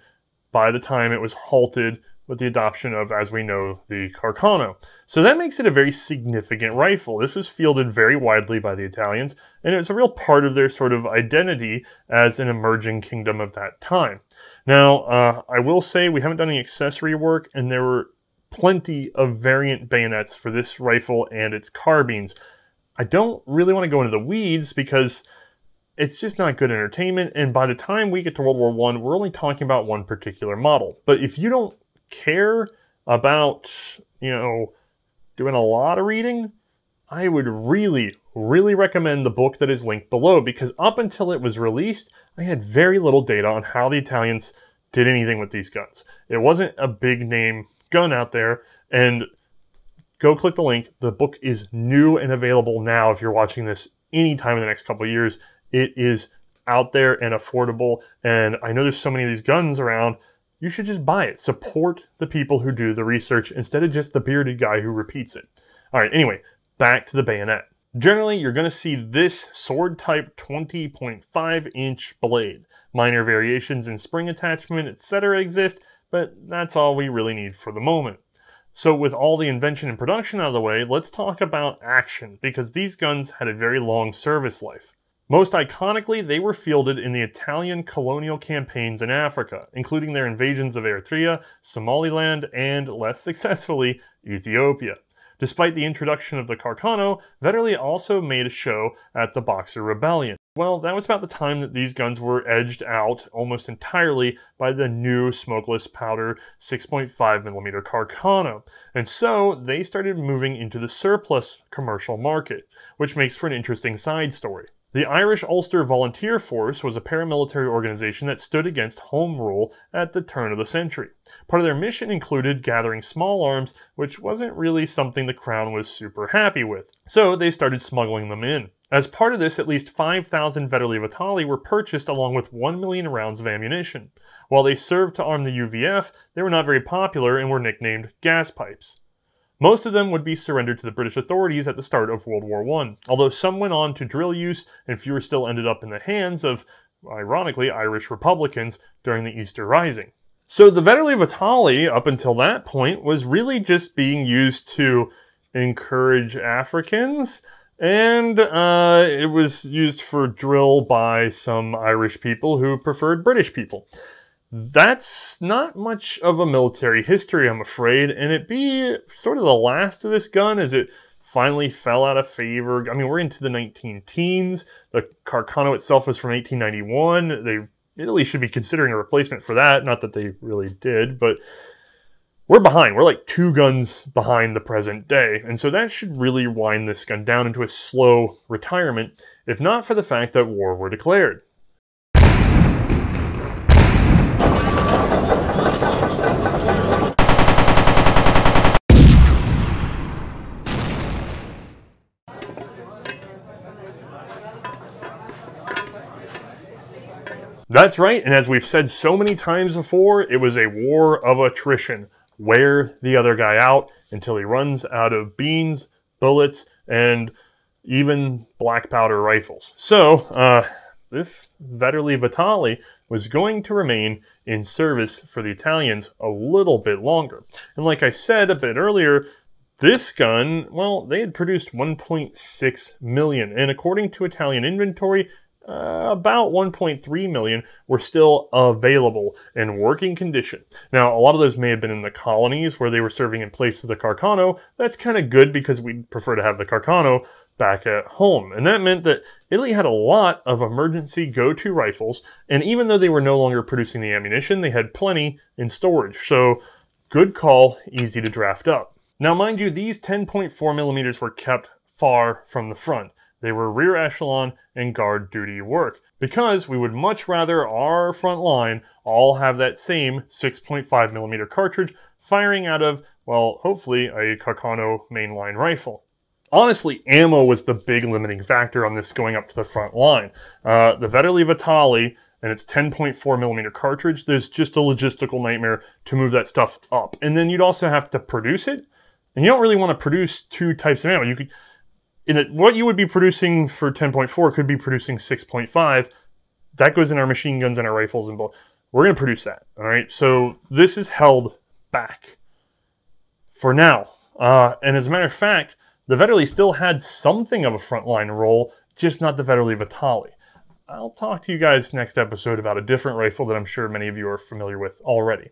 by the time it was halted with the adoption of, as we know, the Carcano. So that makes it a very significant rifle. This was fielded very widely by the Italians, and it was a real part of their sort of identity as an emerging kingdom of that time. Now, uh, I will say we haven't done any accessory work, and there were plenty of variant bayonets for this rifle and its carbines. I don't really want to go into the weeds because it's just not good entertainment, and by the time we get to World War One, we're only talking about one particular model. But if you don't care about, you know, doing a lot of reading, I would really, really recommend the book that is linked below because up until it was released, I had very little data on how the Italians did anything with these guns. It wasn't a big name gun out there, and go click the link. The book is new and available now if you're watching this anytime in the next couple years. It is out there and affordable, and I know there's so many of these guns around you should just buy it. Support the people who do the research instead of just the bearded guy who repeats it. All right, anyway, back to the bayonet. Generally, you're going to see this sword type 20.5 inch blade. Minor variations in spring attachment, etc. exist, but that's all we really need for the moment. So with all the invention and production out of the way, let's talk about action, because these guns had a very long service life. Most iconically, they were fielded in the Italian colonial campaigns in Africa, including their invasions of Eritrea, Somaliland, and, less successfully, Ethiopia. Despite the introduction of the Carcano, Vetterli also made a show at the Boxer Rebellion. Well, that was about the time that these guns were edged out almost entirely by the new smokeless powder 6.5mm Carcano. And so they started moving into the surplus commercial market, which makes for an interesting side story. The Irish Ulster Volunteer Force was a paramilitary organization that stood against Home Rule at the turn of the century. Part of their mission included gathering small arms, which wasn't really something the Crown was super happy with. So they started smuggling them in. As part of this, at least 5,000 Vetterli Vitali were purchased along with 1 million rounds of ammunition. While they served to arm the UVF, they were not very popular and were nicknamed gas pipes. Most of them would be surrendered to the British authorities at the start of World War I, although some went on to drill use and fewer still ended up in the hands of, ironically, Irish Republicans during the Easter Rising. So the Vetterli Vitali, up until that point, was really just being used to encourage Africans, and uh, it was used for drill by some Irish people who preferred British people. That's not much of a military history, I'm afraid, and it be sort of the last of this gun as it finally fell out of favor. I mean, we're into the 19 teens. The Carcano itself was from 1891. They Italy should be considering a replacement for that. Not that they really did, but we're behind. We're like two guns behind the present day. And so that should really wind this gun down into a slow retirement, if not for the fact that war were declared. That's right, and as we've said so many times before, it was a war of attrition. Wear the other guy out until he runs out of beans, bullets, and even black powder rifles. So, uh, this Vetterli Vitali was going to remain in service for the Italians a little bit longer. And like I said a bit earlier, this gun, well, they had produced 1.6 million, and according to Italian inventory, uh, about 1.3 million were still available in working condition. Now, a lot of those may have been in the colonies where they were serving in place of the Carcano. That's kind of good because we'd prefer to have the Carcano back at home. And that meant that Italy had a lot of emergency go-to rifles, and even though they were no longer producing the ammunition, they had plenty in storage. So, good call, easy to draft up. Now, mind you, these 10.4 millimeters were kept far from the front. They were rear echelon and guard duty work because we would much rather our front line all have that same 6.5 millimeter cartridge firing out of, well, hopefully a Carcano mainline rifle. Honestly, ammo was the big limiting factor on this going up to the front line. Uh, the Vetterli Vitali and its 10.4 millimeter cartridge, there's just a logistical nightmare to move that stuff up. And then you'd also have to produce it. And you don't really want to produce two types of ammo. You could in it, what you would be producing for 10.4 could be producing 6.5. That goes in our machine guns and our rifles and both. We're going to produce that. All right. So this is held back for now. Uh, and as a matter of fact, the Vetterli still had something of a frontline role, just not the Vetterli Vitali. I'll talk to you guys next episode about a different rifle that I'm sure many of you are familiar with already.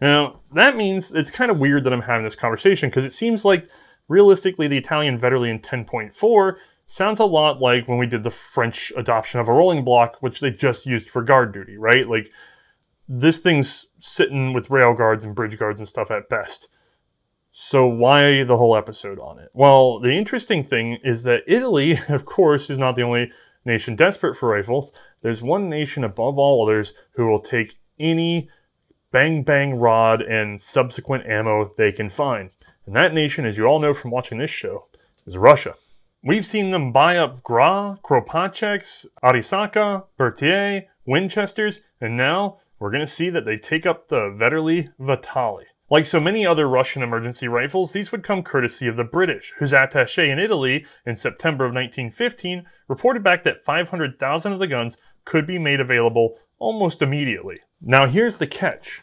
Now, that means it's kind of weird that I'm having this conversation because it seems like realistically, the Italian Vetterli 10.4 sounds a lot like when we did the French adoption of a rolling block, which they just used for guard duty, right? Like, this thing's sitting with rail guards and bridge guards and stuff at best. So why the whole episode on it? Well, the interesting thing is that Italy, of course, is not the only nation desperate for rifles. There's one nation above all others who will take any bang bang rod and subsequent ammo they can find. And that nation, as you all know from watching this show, is Russia. We've seen them buy up Gras, Kropatscheks, Arisaka, Berthier, Winchesters, and now we're going to see that they take up the Vetterli Vitali. Like so many other Russian emergency rifles, these would come courtesy of the British, whose attaché in Italy in September of 1915 reported back that 500,000 of the guns could be made available almost immediately. Now here's the catch.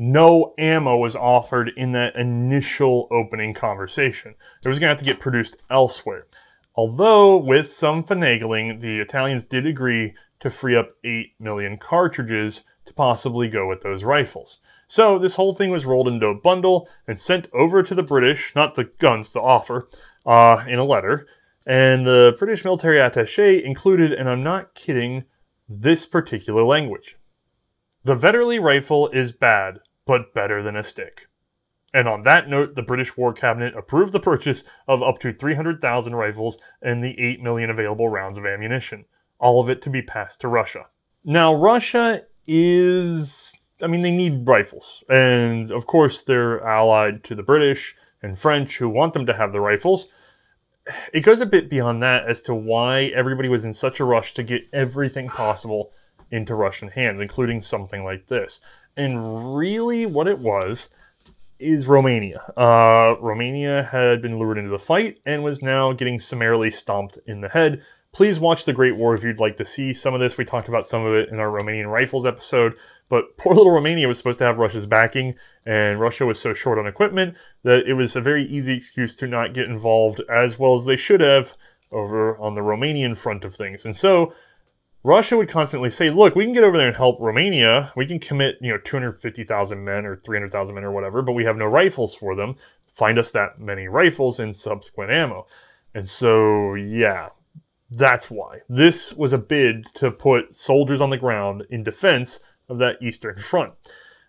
No ammo was offered in that initial opening conversation. It was going to have to get produced elsewhere. Although, with some finagling, the Italians did agree to free up 8 million cartridges to possibly go with those rifles. So this whole thing was rolled into a bundle and sent over to the British, not the guns, the offer, uh, in a letter. And the British military attaché included, and I'm not kidding, this particular language. The Vetterli rifle is bad, but better than a stick. And on that note, the British War Cabinet approved the purchase of up to 300,000 rifles and the 8 million available rounds of ammunition, all of it to be passed to Russia. Now, Russia is, I mean, they need rifles. And of course, they're allied to the British and French who want them to have the rifles. It goes a bit beyond that as to why everybody was in such a rush to get everything possible into Russian hands, including something like this. And really, what it was is Romania. Uh, Romania had been lured into the fight and was now getting summarily stomped in the head. Please watch The Great War if you'd like to see some of this. We talked about some of it in our Romanian rifles episode. But poor little Romania was supposed to have Russia's backing, and Russia was so short on equipment that it was a very easy excuse to not get involved as well as they should have over on the Romanian front of things. And so Russia would constantly say, look, we can get over there and help Romania. We can commit, you know, 250,000 men or 300,000 men or whatever, but we have no rifles for them. Find us that many rifles and subsequent ammo. And so, yeah, that's why. This was a bid to put soldiers on the ground in defense of that Eastern Front.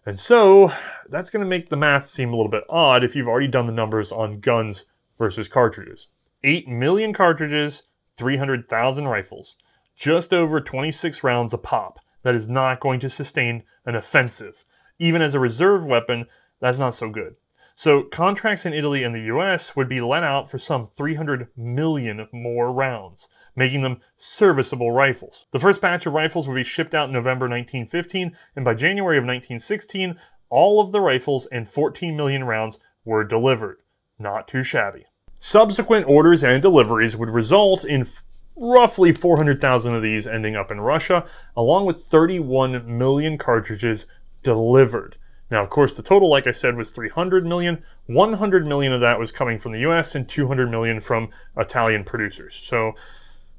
And so, that's going to make the math seem a little bit odd if you've already done the numbers on guns versus cartridges. 8 million cartridges, 300,000 rifles just over 26 rounds a pop. That is not going to sustain an offensive. Even as a reserve weapon, that's not so good. So contracts in Italy and the US would be let out for some 300 million more rounds, making them serviceable rifles. The first batch of rifles would be shipped out in November 1915, and by January of 1916, all of the rifles and 14 million rounds were delivered. Not too shabby. Subsequent orders and deliveries would result in roughly 400,000 of these ending up in Russia, along with 31 million cartridges delivered. Now, of course, the total, like I said, was 300 million. 100 million of that was coming from the US and 200 million from Italian producers. So,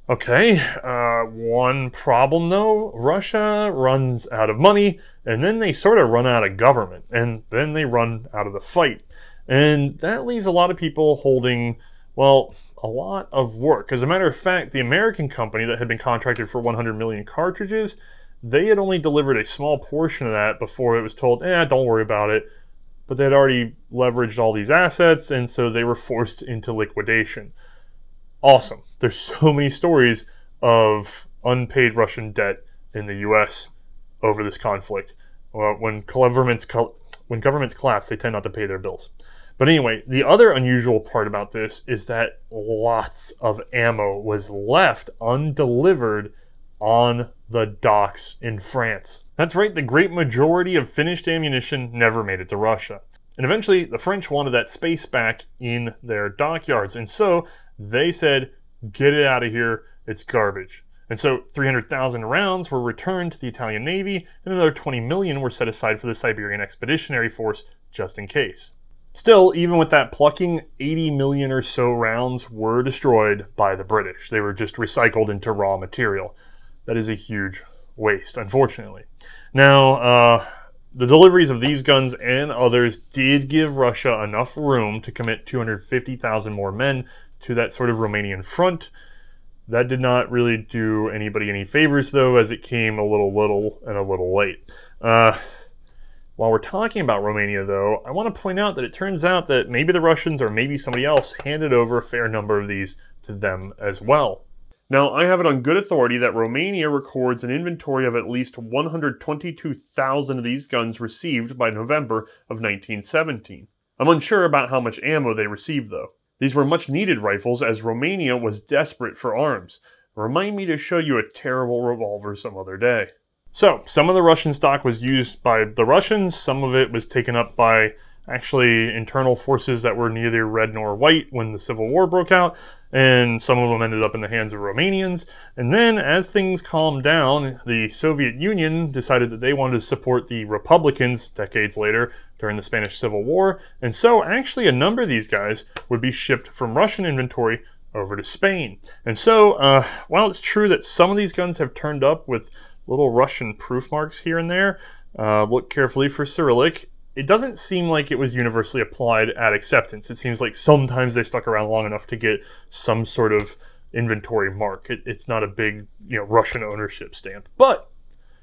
okay, uh, one problem though Russia runs out of money, and then they sort of run out of government, and then they run out of the fight. And that leaves a lot of people holding well, a lot of work. As a matter of fact, the American company that had been contracted for 100 million cartridges, they had only delivered a small portion of that before it was told, eh, don't worry about it. But they had already leveraged all these assets, and so they were forced into liquidation. Awesome. There's so many stories of unpaid Russian debt in the U.S. over this conflict. when governments when governments collapse, they tend not to pay their bills. But anyway, the other unusual part about this is that lots of ammo was left undelivered on the docks in France. That's right, the great majority of finished ammunition never made it to Russia. And eventually, the French wanted that space back in their dockyards. And so they said, get it out of here, it's garbage. And so 300,000 rounds were returned to the Italian Navy, and another 20 million were set aside for the Siberian Expeditionary Force just in case. Still, even with that plucking, 80 million or so rounds were destroyed by the British. They were just recycled into raw material. That is a huge waste, unfortunately. Now, uh, the deliveries of these guns and others did give Russia enough room to commit 250,000 more men to that sort of Romanian front. That did not really do anybody any favors, though, as it came a little little and a little late. Uh, while we're talking about Romania, though, I want to point out that it turns out that maybe the Russians or maybe somebody else handed over a fair number of these to them as well. Now, I have it on good authority that Romania records an inventory of at least 122,000 of these guns received by November of 1917. I'm unsure about how much ammo they received, though. These were much needed rifles as Romania was desperate for arms. Remind me to show you a terrible revolver some other day. So, some of the Russian stock was used by the Russians, some of it was taken up by actually internal forces that were neither red nor white when the Civil War broke out, and some of them ended up in the hands of Romanians. And then, as things calmed down, the Soviet Union decided that they wanted to support the Republicans decades later during the Spanish Civil War, and so actually a number of these guys would be shipped from Russian inventory over to Spain. And so, uh, while it's true that some of these guns have turned up with little Russian proof marks here and there, uh, look carefully for Cyrillic. It doesn't seem like it was universally applied at acceptance. It seems like sometimes they stuck around long enough to get some sort of inventory mark. It, it's not a big, you know, Russian ownership stamp. But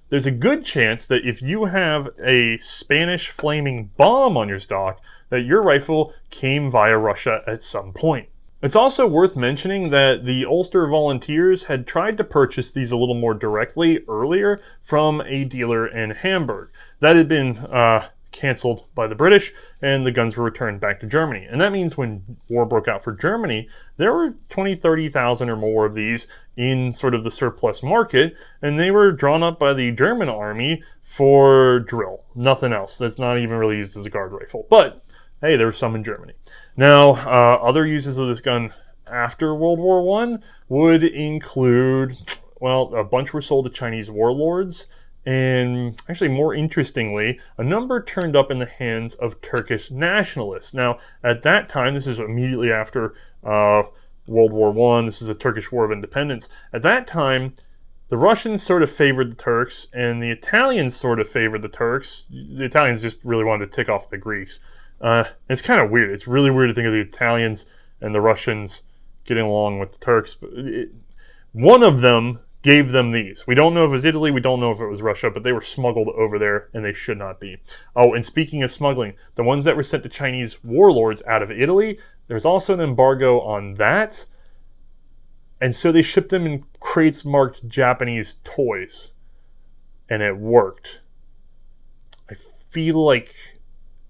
there's a good chance that if you have a Spanish flaming bomb on your stock, that your rifle came via Russia at some point. It's also worth mentioning that the Ulster Volunteers had tried to purchase these a little more directly earlier from a dealer in Hamburg. That had been uh, canceled by the British and the guns were returned back to Germany. And that means when war broke out for Germany, there were 20, 30,000 or more of these in sort of the surplus market and they were drawn up by the German army for drill, nothing else. That's not even really used as a guard rifle. But hey, there some in Germany. Now, uh, other uses of this gun after World War One would include, well, a bunch were sold to Chinese warlords, and actually, more interestingly, a number turned up in the hands of Turkish nationalists. Now, at that time, this is immediately after uh, World War One. This is a Turkish War of Independence. At that time, the Russians sort of favored the Turks, and the Italians sort of favored the Turks. The Italians just really wanted to tick off the Greeks. Uh, it's kind of weird. It's really weird to think of the Italians and the Russians getting along with the Turks. But it, one of them gave them these. We don't know if it was Italy, we don't know if it was Russia, but they were smuggled over there and they should not be. Oh, and speaking of smuggling, the ones that were sent to Chinese warlords out of Italy, there's also an embargo on that. And so they shipped them in crates marked Japanese toys. And it worked. I feel like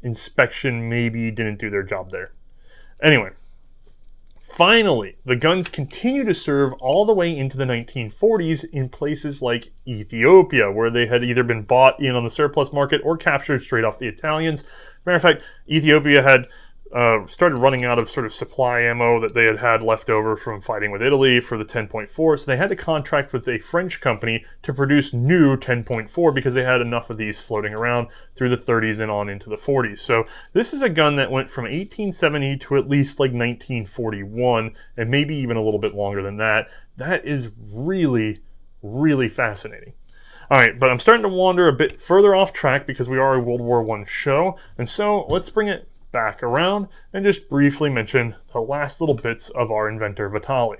inspection maybe didn't do their job there. Anyway, finally, the guns continue to serve all the way into the 1940s in places like Ethiopia, where they had either been bought in on the surplus market or captured straight off the Italians. Matter of fact, Ethiopia had uh, started running out of sort of supply ammo that they had had left over from fighting with Italy for the 10.4. So they had to contract with a French company to produce new 10.4 because they had enough of these floating around through the 30s and on into the 40s. So this is a gun that went from 1870 to at least like 1941 and maybe even a little bit longer than that. That is really, really fascinating. All right, but I'm starting to wander a bit further off track because we are a World War I show. And so let's bring it back around and just briefly mention the last little bits of our inventor Vitali.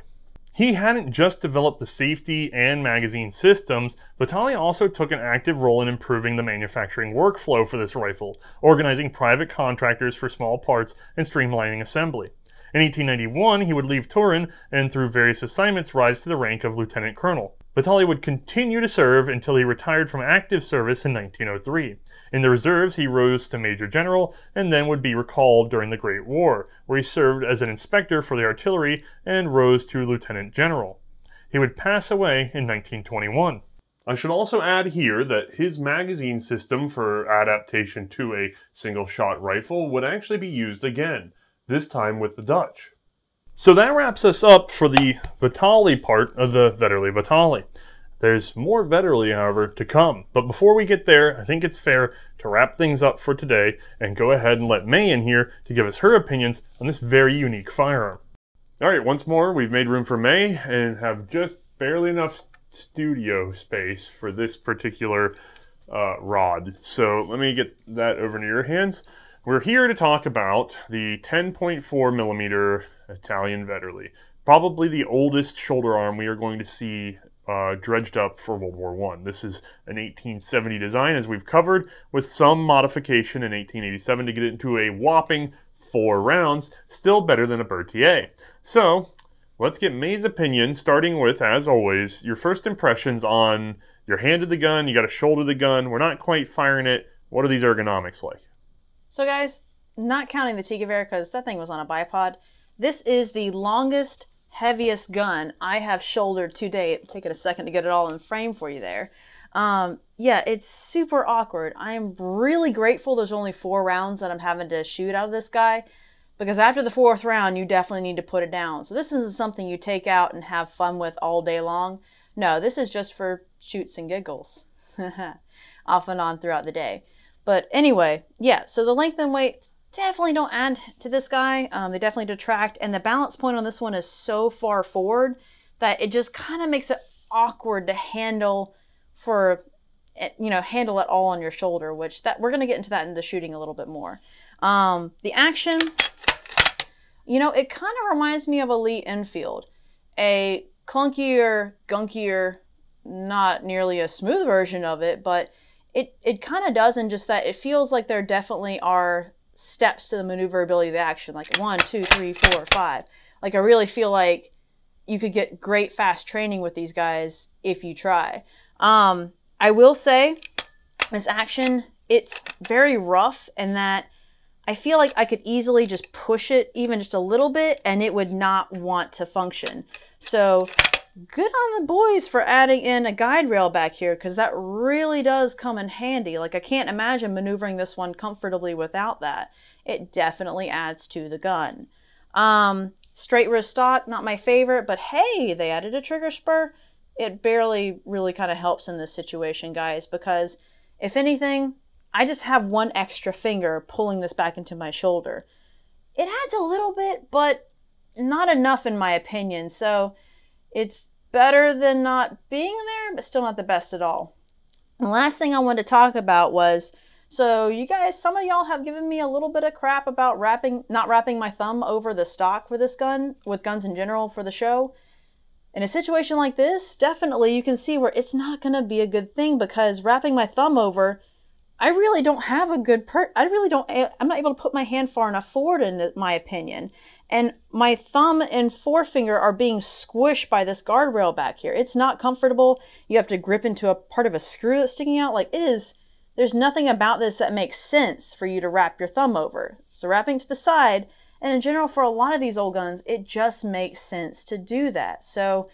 He hadn't just developed the safety and magazine systems, Vitali also took an active role in improving the manufacturing workflow for this rifle, organizing private contractors for small parts and streamlining assembly. In 1891, he would leave Turin and through various assignments rise to the rank of lieutenant colonel. Vitali would continue to serve until he retired from active service in 1903. In the reserves, he rose to Major General and then would be recalled during the Great War, where he served as an inspector for the artillery and rose to Lieutenant General. He would pass away in 1921. I should also add here that his magazine system for adaptation to a single shot rifle would actually be used again, this time with the Dutch. So that wraps us up for the Vitali part of the Vetterli Vitali. There's more Vetterli, however, to come. But before we get there, I think it's fair to wrap things up for today and go ahead and let Mae in here to give us her opinions on this very unique firearm. All right, once more, we've made room for Mae and have just barely enough studio space for this particular uh, rod. So let me get that over into your hands. We're here to talk about the 10.4 millimeter Italian Vetterli. Probably the oldest shoulder arm we are going to see uh, dredged up for World War One. This is an 1870 design, as we've covered, with some modification in 1887 to get it into a whopping four rounds, still better than a Berthier. So, let's get Mae's opinion, starting with, as always, your first impressions on your hand of the gun, you got to shoulder the gun, we're not quite firing it. What are these ergonomics like? So guys, not counting the Tigevaer because that thing was on a bipod, this is the longest heaviest gun I have shouldered to date. Taking a second to get it all in frame for you there. Um, yeah, it's super awkward. I am really grateful there's only four rounds that I'm having to shoot out of this guy because after the fourth round, you definitely need to put it down. So this isn't something you take out and have fun with all day long. No, this is just for shoots and giggles, off and on throughout the day. But anyway, yeah, so the length and weight definitely don't add to this guy. Um, they definitely detract. And the balance point on this one is so far forward that it just kind of makes it awkward to handle for eh, you know handle it all on your shoulder which that we're going to get into that in the shooting a little bit more um, the action you know it kind of reminds me of a lee enfield a clunkier gunkier not nearly a smooth version of it but it, it kind of does in just that it feels like there definitely are steps to the maneuverability of the action like one two three four five like i really feel like you could get great fast training with these guys if you try um, I will say this action, it's very rough and that I feel like I could easily just push it even just a little bit and it would not want to function. So good on the boys for adding in a guide rail back here because that really does come in handy. Like I can't imagine maneuvering this one comfortably without that. It definitely adds to the gun. Um, straight wrist stock, not my favorite, but hey, they added a trigger spur it barely really kind of helps in this situation, guys, because if anything, I just have one extra finger pulling this back into my shoulder. It adds a little bit, but not enough in my opinion. So it's better than not being there, but still not the best at all. The last thing I wanted to talk about was so you guys, some of y'all have given me a little bit of crap about wrapping, not wrapping my thumb over the stock for this gun, with guns in general for the show in a situation like this, definitely you can see where it's not going to be a good thing because wrapping my thumb over, I really don't have a good per. I really don't. Eh, I'm not able to put my hand far enough forward, in my opinion. And my thumb and forefinger are being squished by this guardrail back here. It's not comfortable. You have to grip into a part of a screw that's sticking out. Like it is. There's nothing about this that makes sense for you to wrap your thumb over. So wrapping to the side and in general, for a lot of these old guns, it just makes sense to do that. So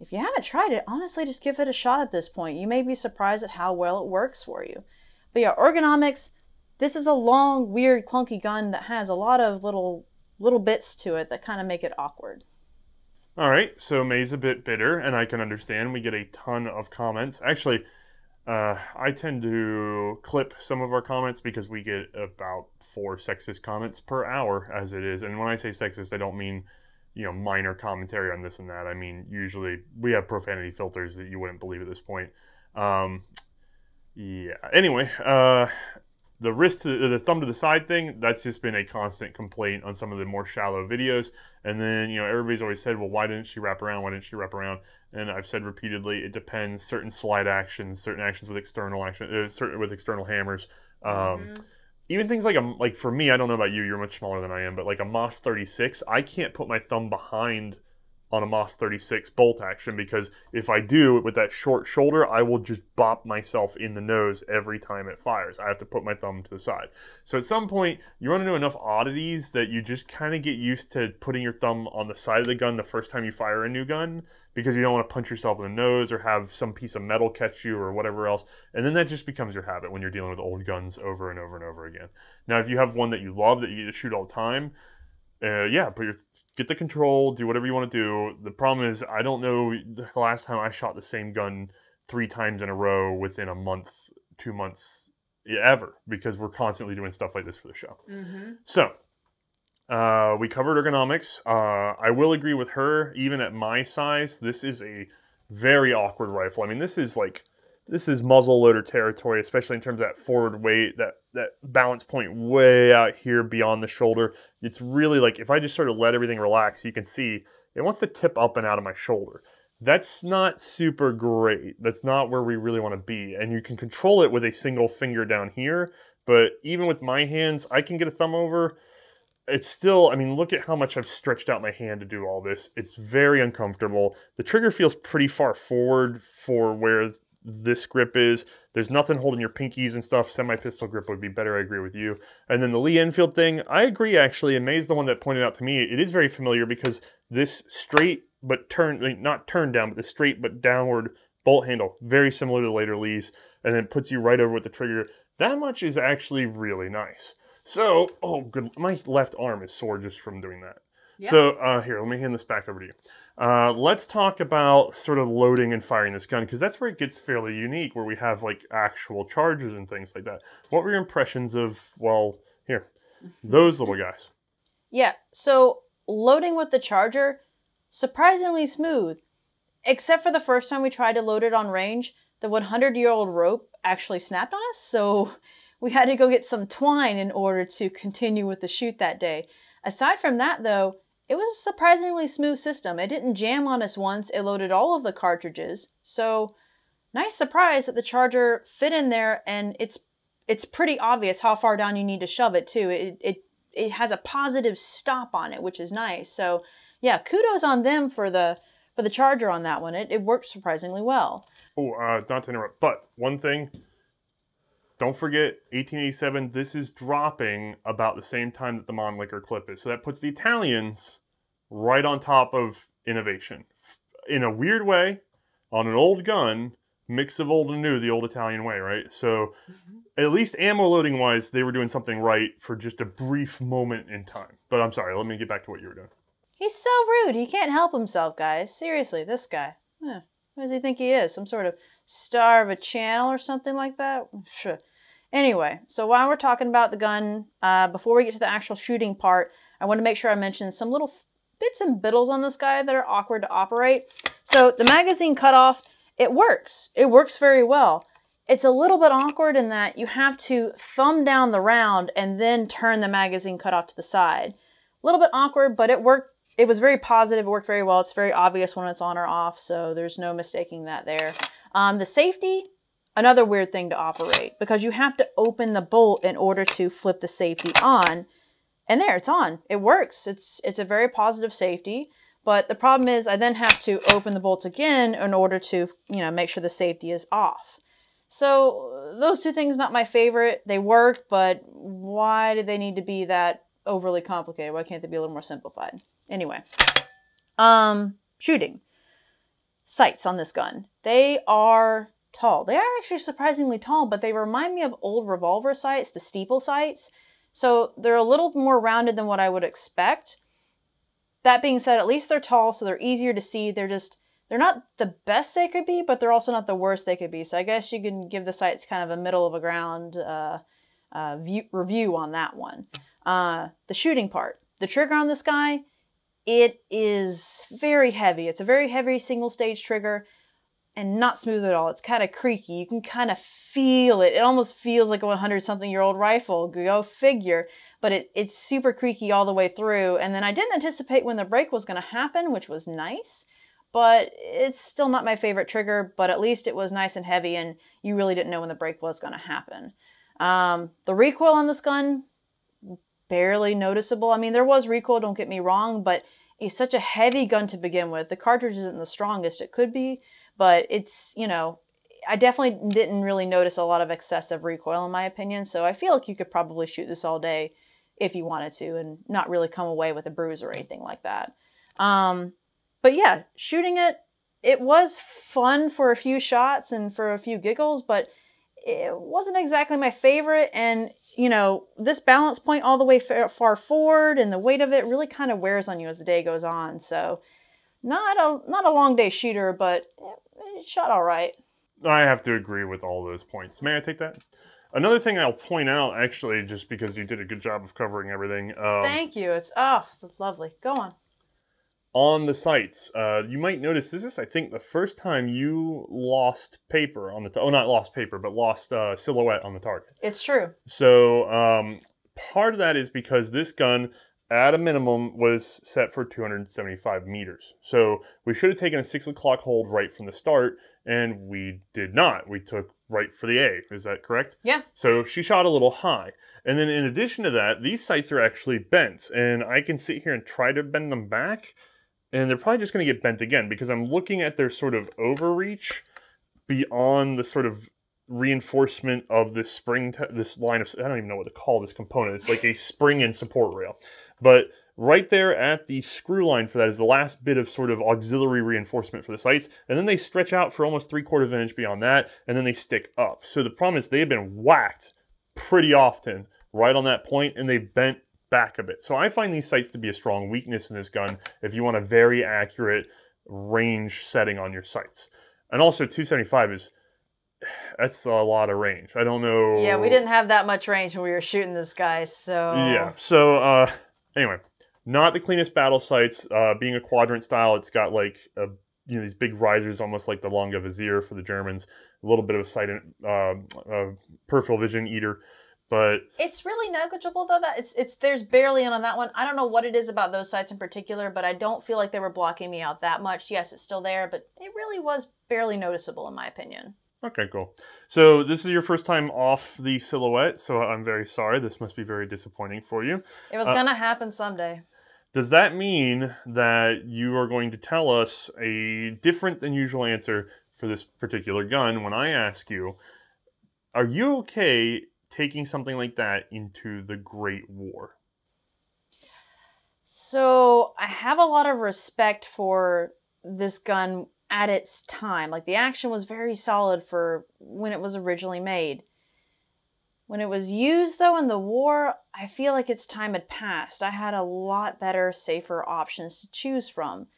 if you haven't tried it, honestly, just give it a shot at this point. You may be surprised at how well it works for you. But yeah, ergonomics, this is a long, weird, clunky gun that has a lot of little little bits to it that kind of make it awkward. All right, so Mae's a bit bitter, and I can understand. We get a ton of comments. Actually, uh, I tend to clip some of our comments because we get about four sexist comments per hour as it is. And when I say sexist, I don't mean, you know, minor commentary on this and that. I mean, usually we have profanity filters that you wouldn't believe at this point. Um, yeah. Anyway, uh, the wrist to the thumb to the side thing that's just been a constant complaint on some of the more shallow videos. And then you know everybody's always said well why didn't she wrap around? Why didn't she wrap around? And i've said repeatedly it depends. Certain slide actions certain actions with external action uh, certain with external hammers. Um, mm-hmm. even things like a like for me i don't know about you you're much smaller than i am but like a MAS 36 i can't put my thumb behind on a MAS 36 bolt action because if I do with that short shoulder, I will just bop myself in the nose every time it fires. I have to put my thumb to the side. So at some point, you run into enough oddities that you just kind of get used to putting your thumb on the side of the gun the first time you fire a new gun because you don't want to punch yourself in the nose or have some piece of metal catch you or whatever else. And then that just becomes your habit when you're dealing with old guns over and over and over again. Now, if you have one that you love that you get to shoot all the time, uh, yeah, put your get the control, do whatever you want to do. The problem is, I don't know the last time I shot the same gun three times in a row within a month, two months, ever, because we're constantly doing stuff like this for the show. Mm-hmm. So, uh, we covered ergonomics. Uh, I will agree with her, even at my size, this is a very awkward rifle. I mean, this is like this is muzzle loader territory, especially in terms of that forward weight, that that balance point way out here beyond the shoulder. It's really like if I just sort of let everything relax, you can see it wants to tip up and out of my shoulder. That's not super great. That's not where we really want to be. And you can control it with a single finger down here, but even with my hands, I can get a thumb over. It's still, I mean, look at how much I've stretched out my hand to do all this. It's very uncomfortable. The trigger feels pretty far forward for where this grip is. There's nothing holding your pinkies and stuff. Semi-pistol grip would be better, I agree with you. And then the Lee Enfield thing, I agree actually, and Mae's the one that pointed out to me, it is very familiar because this straight but turn, not turned down, but the straight but downward bolt handle, very similar to the later Lees, and then puts you right over with the trigger. That much is actually really nice. So, oh, good. My left arm is sore just from doing that. Yeah. So, uh, here, let me hand this back over to you. Uh, let's talk about sort of loading and firing this gun because that's where it gets fairly unique, where we have like actual charges and things like that. What were your impressions of, well, here, those little guys? Yeah, so loading with the charger, surprisingly smooth. Except for the first time we tried to load it on range, the 100 year old rope actually snapped on us, so we had to go get some twine in order to continue with the shoot that day. Aside from that, though, it was a surprisingly smooth system. It didn't jam on us once, it loaded all of the cartridges, so nice surprise that the charger fit in there and it's it's pretty obvious how far down you need to shove it too. It it it has a positive stop on it, which is nice. So yeah, kudos on them for the for the charger on that one. It it worked surprisingly well. Oh, uh, not to interrupt, but one thing. Don't forget, 1887. This is dropping about the same time that the Mannlicher clip is, so that puts the Italians right on top of innovation. In a weird way, on an old gun, mix of old and new, the old Italian way, right? So, mm-hmm. at least ammo loading wise, they were doing something right for just a brief moment in time. But I'm sorry, let me get back to what you were doing. He's so rude. He can't help himself, guys. Seriously, this guy. Huh. Who does he think he is? Some sort of star of a channel or something like that? Sure. Anyway, so while we're talking about the gun, uh, before we get to the actual shooting part, I want to make sure I mention some little bits and biddles on this guy that are awkward to operate. So the magazine cutoff, it works. It works very well. It's a little bit awkward in that you have to thumb down the round and then turn the magazine cutoff to the side. A little bit awkward, but it worked. It was very positive. It worked very well. It's very obvious when it's on or off, so there's no mistaking that there. Um, the safety, another weird thing to operate because you have to open the bolt in order to flip the safety on. And there, it's on. It works. It's it's a very positive safety. But the problem is I then have to open the bolts again in order to, you know, make sure the safety is off. So those two things not my favorite. They work, but why do they need to be that overly complicated? Why can't they be a little more simplified? Anyway. Um shooting. Sights on this gun. They are tall. They are actually surprisingly tall, but they remind me of old revolver sights, the steeple sights. So they're a little more rounded than what I would expect. That being said, at least they're tall, so they're easier to see. They're just they're not the best they could be, but they're also not the worst they could be. So I guess you can give the sights kind of a middle of a ground uh, uh, view, review on that one. Uh, the shooting part, the trigger on this guy, it is very heavy. It's a very heavy single stage trigger and not smooth at all. It's kind of creaky. You can kind of feel it. It almost feels like a 100 something year old rifle. Go figure. But it, it's super creaky all the way through. And then I didn't anticipate when the break was going to happen, which was nice. But it's still not my favorite trigger, but at least it was nice and heavy and you really didn't know when the break was going to happen. Um, the recoil on this gun, barely noticeable. I mean, there was recoil, don't get me wrong, but it's such a heavy gun to begin with. The cartridge isn't the strongest it could be, but it's, you know, I definitely didn't really notice a lot of excessive recoil in my opinion. So I feel like you could probably shoot this all day if you wanted to and not really come away with a bruise or anything like that. Um, but yeah, shooting it, it was fun for a few shots and for a few giggles, but it wasn't exactly my favorite. And, you know, this balance point all the way far forward and the weight of it really kind of wears on you as the day goes on. So, not a not a long day shooter, but it shot all right. I have to agree with all those points. May I take that? Another thing I'll point out, actually, just because you did a good job of covering everything. Um, Thank you. It's oh, lovely. Go on. on the sights, uh, you might notice this is, I think, the first time you lost paper on the. Oh, not lost paper, but lost uh, silhouette on the target. It's true. So um, part of that is because this gun, at a minimum, was set for 275 meters. So we should have taken a six o'clock hold right from the start, and we did not. We took right for the A. Is that correct? Yeah. So she shot a little high. And then in addition to that, these sights are actually bent. And I can sit here and try to bend them back. And they're probably just going to get bent again because I'm looking at their sort of overreach beyond the sort of reinforcement of this spring, this line of, I don't even know what to call this component. It's like a spring and support rail. But right there at the screw line for that is the last bit of sort of auxiliary reinforcement for the sights. And then they stretch out for almost three quarters of an inch beyond that, and then they stick up. So the problem is they have been whacked pretty often right on that point, and they bent back a bit. So I find these sights to be a strong weakness in this gun if you want a very accurate range setting on your sights. And also 275 is that's a lot of range. I don't know. Yeah, we didn't have that much range when we were shooting this guy, so Yeah. So uh anyway, not the cleanest battle sights. Uh being a quadrant style, it's got like a you know these big risers almost like the Lange Visier for the Germans. A little bit of a sight uh, uh, peripheral vision eater. But It's really negligible though. That it's it's there's barely in on that one. I don't know what it is about those sights in particular, but I don't feel like they were blocking me out that much. Yes, it's still there, but it really was barely noticeable in my opinion. Okay, cool. So this is your first time off the silhouette, so I'm very sorry. This must be very disappointing for you. It was Uh, gonna happen someday. Does that mean that you are going to tell us a different than usual answer for this particular gun when I ask you, are you okay taking something like that into the Great War? So I have a lot of respect for this gun at its time. Like the action was very solid for when it was originally made. When it was used though in the war, I feel like its time had passed. I had a lot better, safer options to choose from.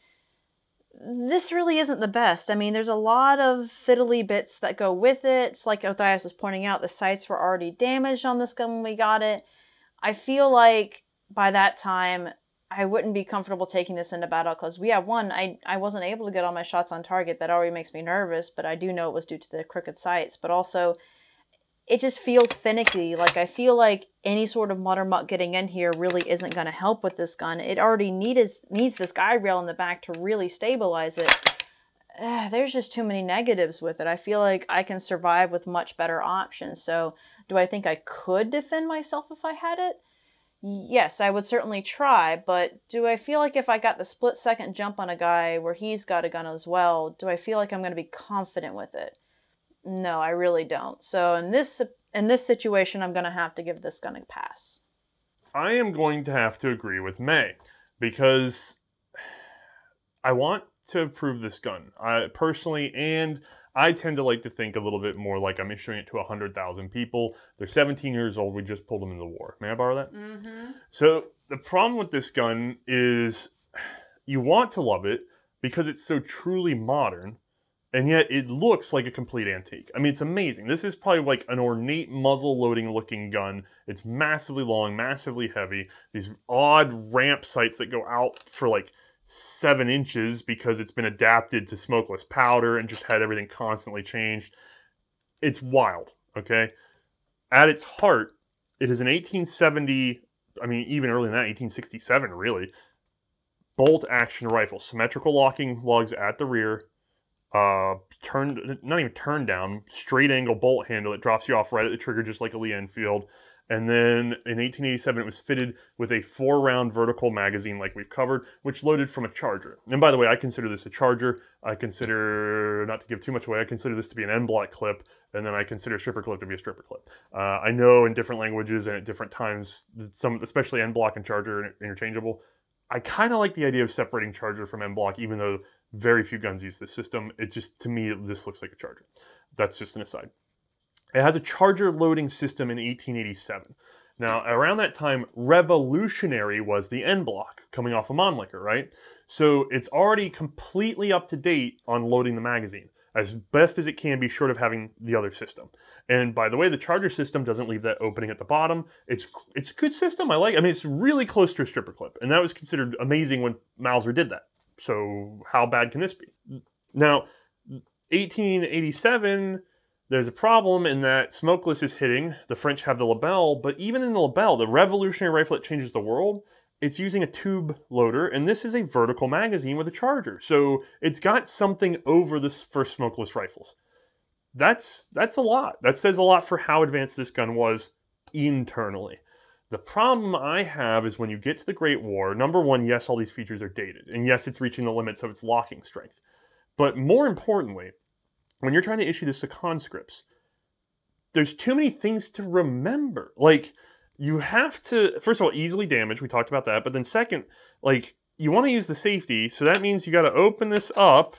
This really isn't the best. I mean, there's a lot of fiddly bits that go with it. Like Othais is pointing out, the sights were already damaged on this gun when we got it. I feel like by that time, I wouldn't be comfortable taking this into battle because we have one, I, I wasn't able to get all my shots on target. That already makes me nervous, but I do know it was due to the crooked sights. But also, it just feels finicky. Like, I feel like any sort of modern muck getting in here really isn't going to help with this gun. It already needs, needs this guide rail in the back to really stabilize it. Uh, there's just too many negatives with it. I feel like I can survive with much better options. So, do I think I could defend myself if I had it? Yes, I would certainly try, but do I feel like if I got the split second jump on a guy where he's got a gun as well, do I feel like I'm going to be confident with it? No, I really don't. So in this in this situation, I'm going to have to give this gun a pass. I am going to have to agree with Mae because I want to approve this gun. I personally and I tend to like to think a little bit more like I'm issuing it to 100,000 people. They're 17 years old. We just pulled them into the war. May I borrow that? Mm-hmm. So the problem with this gun is you want to love it because it's so truly modern, and yet it looks like a complete antique. I mean, it's amazing. This is probably like an ornate muzzle loading looking gun. It's massively long, massively heavy. These odd ramp sights that go out for like seven inches because it's been adapted to smokeless powder and just had everything constantly changed. It's wild, okay? At its heart, it is an 1870, I mean, even earlier than that, 1867, really, bolt action rifle. Symmetrical locking lugs at the rear, uh, turned, not even turned down, straight angle bolt handle that drops you off right at the trigger, just like a Lee Enfield. And then in 1887, it was fitted with a four round vertical magazine, like we've covered, which loaded from a charger. And by the way, I consider this a charger. I consider, not to give too much away, I consider this to be an end block clip, and then I consider a stripper clip to be a stripper clip. Uh, I know in different languages and at different times, some, especially end block and charger, are interchangeable. I kind of like the idea of separating charger from end block, even though very few guns use this system. It just, to me, this looks like a charger. That's just an aside. It has a charger loading system in 1887. Now, around that time, revolutionary was the end block coming off of Mannlicher, right? So it's already completely up to date on loading the magazine, as best as it can be, short of having the other system. And by the way, the charger system doesn't leave that opening at the bottom. It's it's a good system. I like. I mean, it's really close to a stripper clip, and that was considered amazing when Mauser did that. So how bad can this be? Now, 1887 there's a problem in that smokeless is hitting. The French have the Lebel, but even in the Lebel, the revolutionary rifle that changes the world, it's using a tube loader, and this is a vertical magazine with a charger. So it's got something over this for smokeless rifles. That's that's a lot. That says a lot for how advanced this gun was internally. The problem I have is when you get to the Great War, number one, yes, all these features are dated, and yes, it's reaching the limits of its locking strength. But more importantly, when you're trying to issue this to conscripts, there's too many things to remember. Like you have to first of all easily damage. We talked about that, but then second, like you want to use the safety, so that means you got to open this up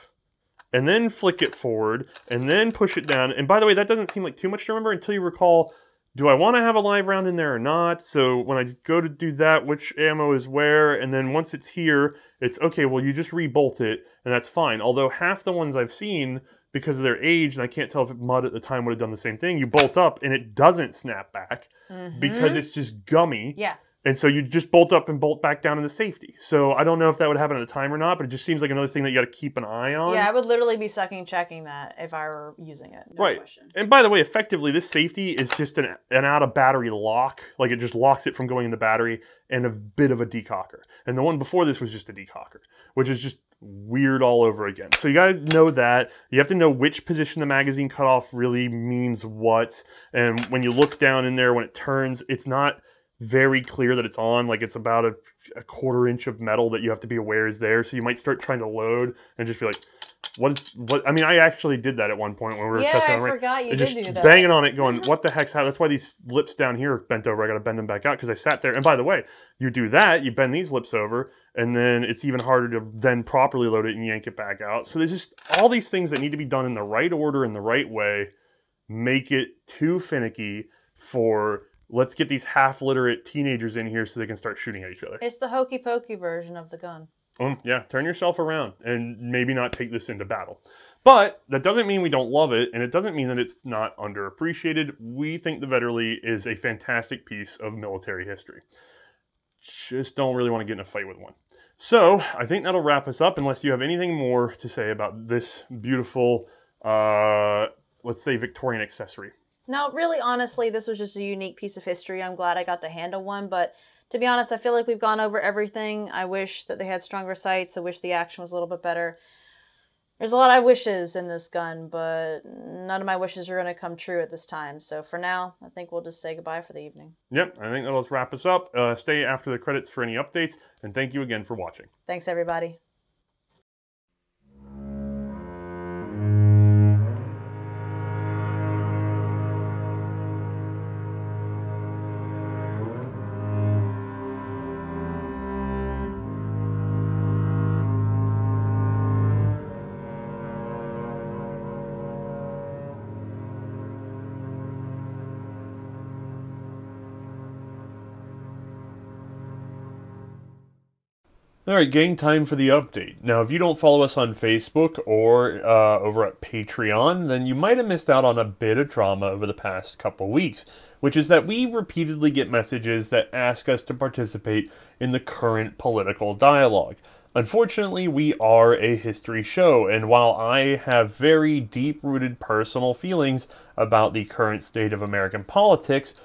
and then flick it forward and then push it down. And by the way, that doesn't seem like too much to remember until you recall do I want to have a live round in there or not? So when I go to do that, which ammo is where? And then once it's here, it's okay, well, you just rebolt it and that's fine. Although half the ones I've seen, because of their age, and I can't tell if mud at the time would have done the same thing, you bolt up and it doesn't snap back mm-hmm. because it's just gummy. Yeah. And so you just bolt up and bolt back down into safety. So I don't know if that would happen at the time or not, but it just seems like another thing that you got to keep an eye on. Yeah, I would literally be sucking checking that if I were using it. No Right. question. And by the way, effectively, this safety is just an, an out of battery lock. Like it just locks it from going in the battery and a bit of a decocker. And the one before this was just a decocker, which is just weird all over again. So you got to know that. You have to know which position the magazine cutoff really means what. And when you look down in there, when it turns, it's not very clear that it's on. Like it's about a, a quarter inch of metal that you have to be aware is there. So you might start trying to load and just be like, what is what? I mean, I actually did that at one point when we were Yeah, testing I on the range. forgot you did just do that. banging on it, going, "What the heck's happening?" That's why these lips down here are bent over. I got to bend them back out because I sat there. And by the way, you do that, you bend these lips over, and then it's even harder to then properly load it and yank it back out. So there's just all these things that need to be done in the right order, in the right way, make it too finicky for let's get these half literate teenagers in here so they can start shooting at each other. It's the hokey pokey version of the gun. Um, yeah, turn yourself around and maybe not take this into battle. But that doesn't mean we don't love it, and it doesn't mean that it's not underappreciated. We think the Vetterli is a fantastic piece of military history. Just don't really want to get in a fight with one. So I think that'll wrap us up, unless you have anything more to say about this beautiful, uh, let's say, Victorian accessory. Now, really, honestly, this was just a unique piece of history. I'm glad I got to handle one, but to be honest, I feel like we've gone over everything. I wish that they had stronger sights. I wish the action was a little bit better. There's a lot of wishes in this gun, but none of my wishes are going to come true at this time. So for now, I think we'll just say goodbye for the evening. Yep, I think that'll wrap us up. Uh, stay after the credits for any updates, and thank you again for watching. Thanks, everybody. All right, gang, time for the update. Now, if you don't follow us on Facebook or uh, over at Patreon, then you might have missed out on a bit of drama over the past couple weeks, which is that we repeatedly get messages that ask us to participate in the current political dialogue. Unfortunately, we are a history show, and while I have very deep rooted personal feelings about the current state of American politics,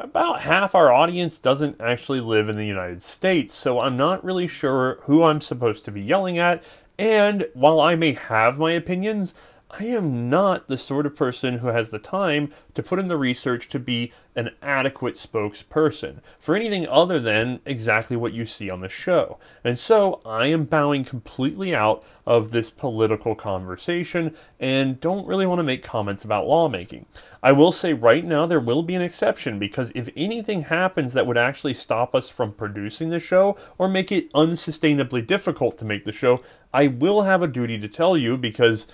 about half our audience doesn't actually live in the United States, so I'm not really sure who I'm supposed to be yelling at. And while I may have my opinions, I am not the sort of person who has the time to put in the research to be an adequate spokesperson for anything other than exactly what you see on the show. And so I am bowing completely out of this political conversation and don't really want to make comments about lawmaking. I will say right now there will be an exception because if anything happens that would actually stop us from producing the show or make it unsustainably difficult to make the show, I will have a duty to tell you because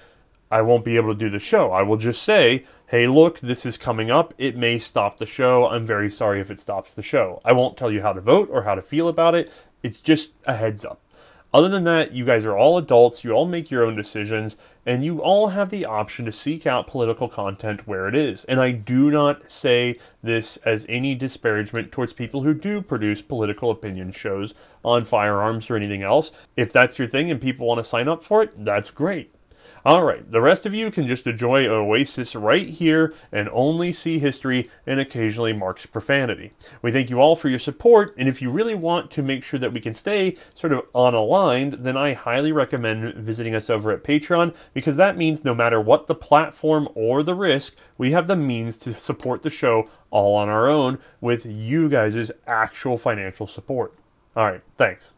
I won't be able to do the show. I will just say, hey, look, this is coming up. It may stop the show. I'm very sorry if it stops the show. I won't tell you how to vote or how to feel about it. It's just a heads up. Other than that, you guys are all adults, you all make your own decisions, and you all have the option to seek out political content where it is. And I do not say this as any disparagement towards people who do produce political opinion shows on firearms or anything else. If that's your thing and people want to sign up for it, that's great. All right, the rest of you can just enjoy Oasis right here and only see history and occasionally Mark's profanity. We thank you all for your support, and if you really want to make sure that we can stay sort of unaligned, then I highly recommend visiting us over at Patreon because that means no matter what the platform or the risk, we have the means to support the show all on our own with you guys' actual financial support. All right, thanks.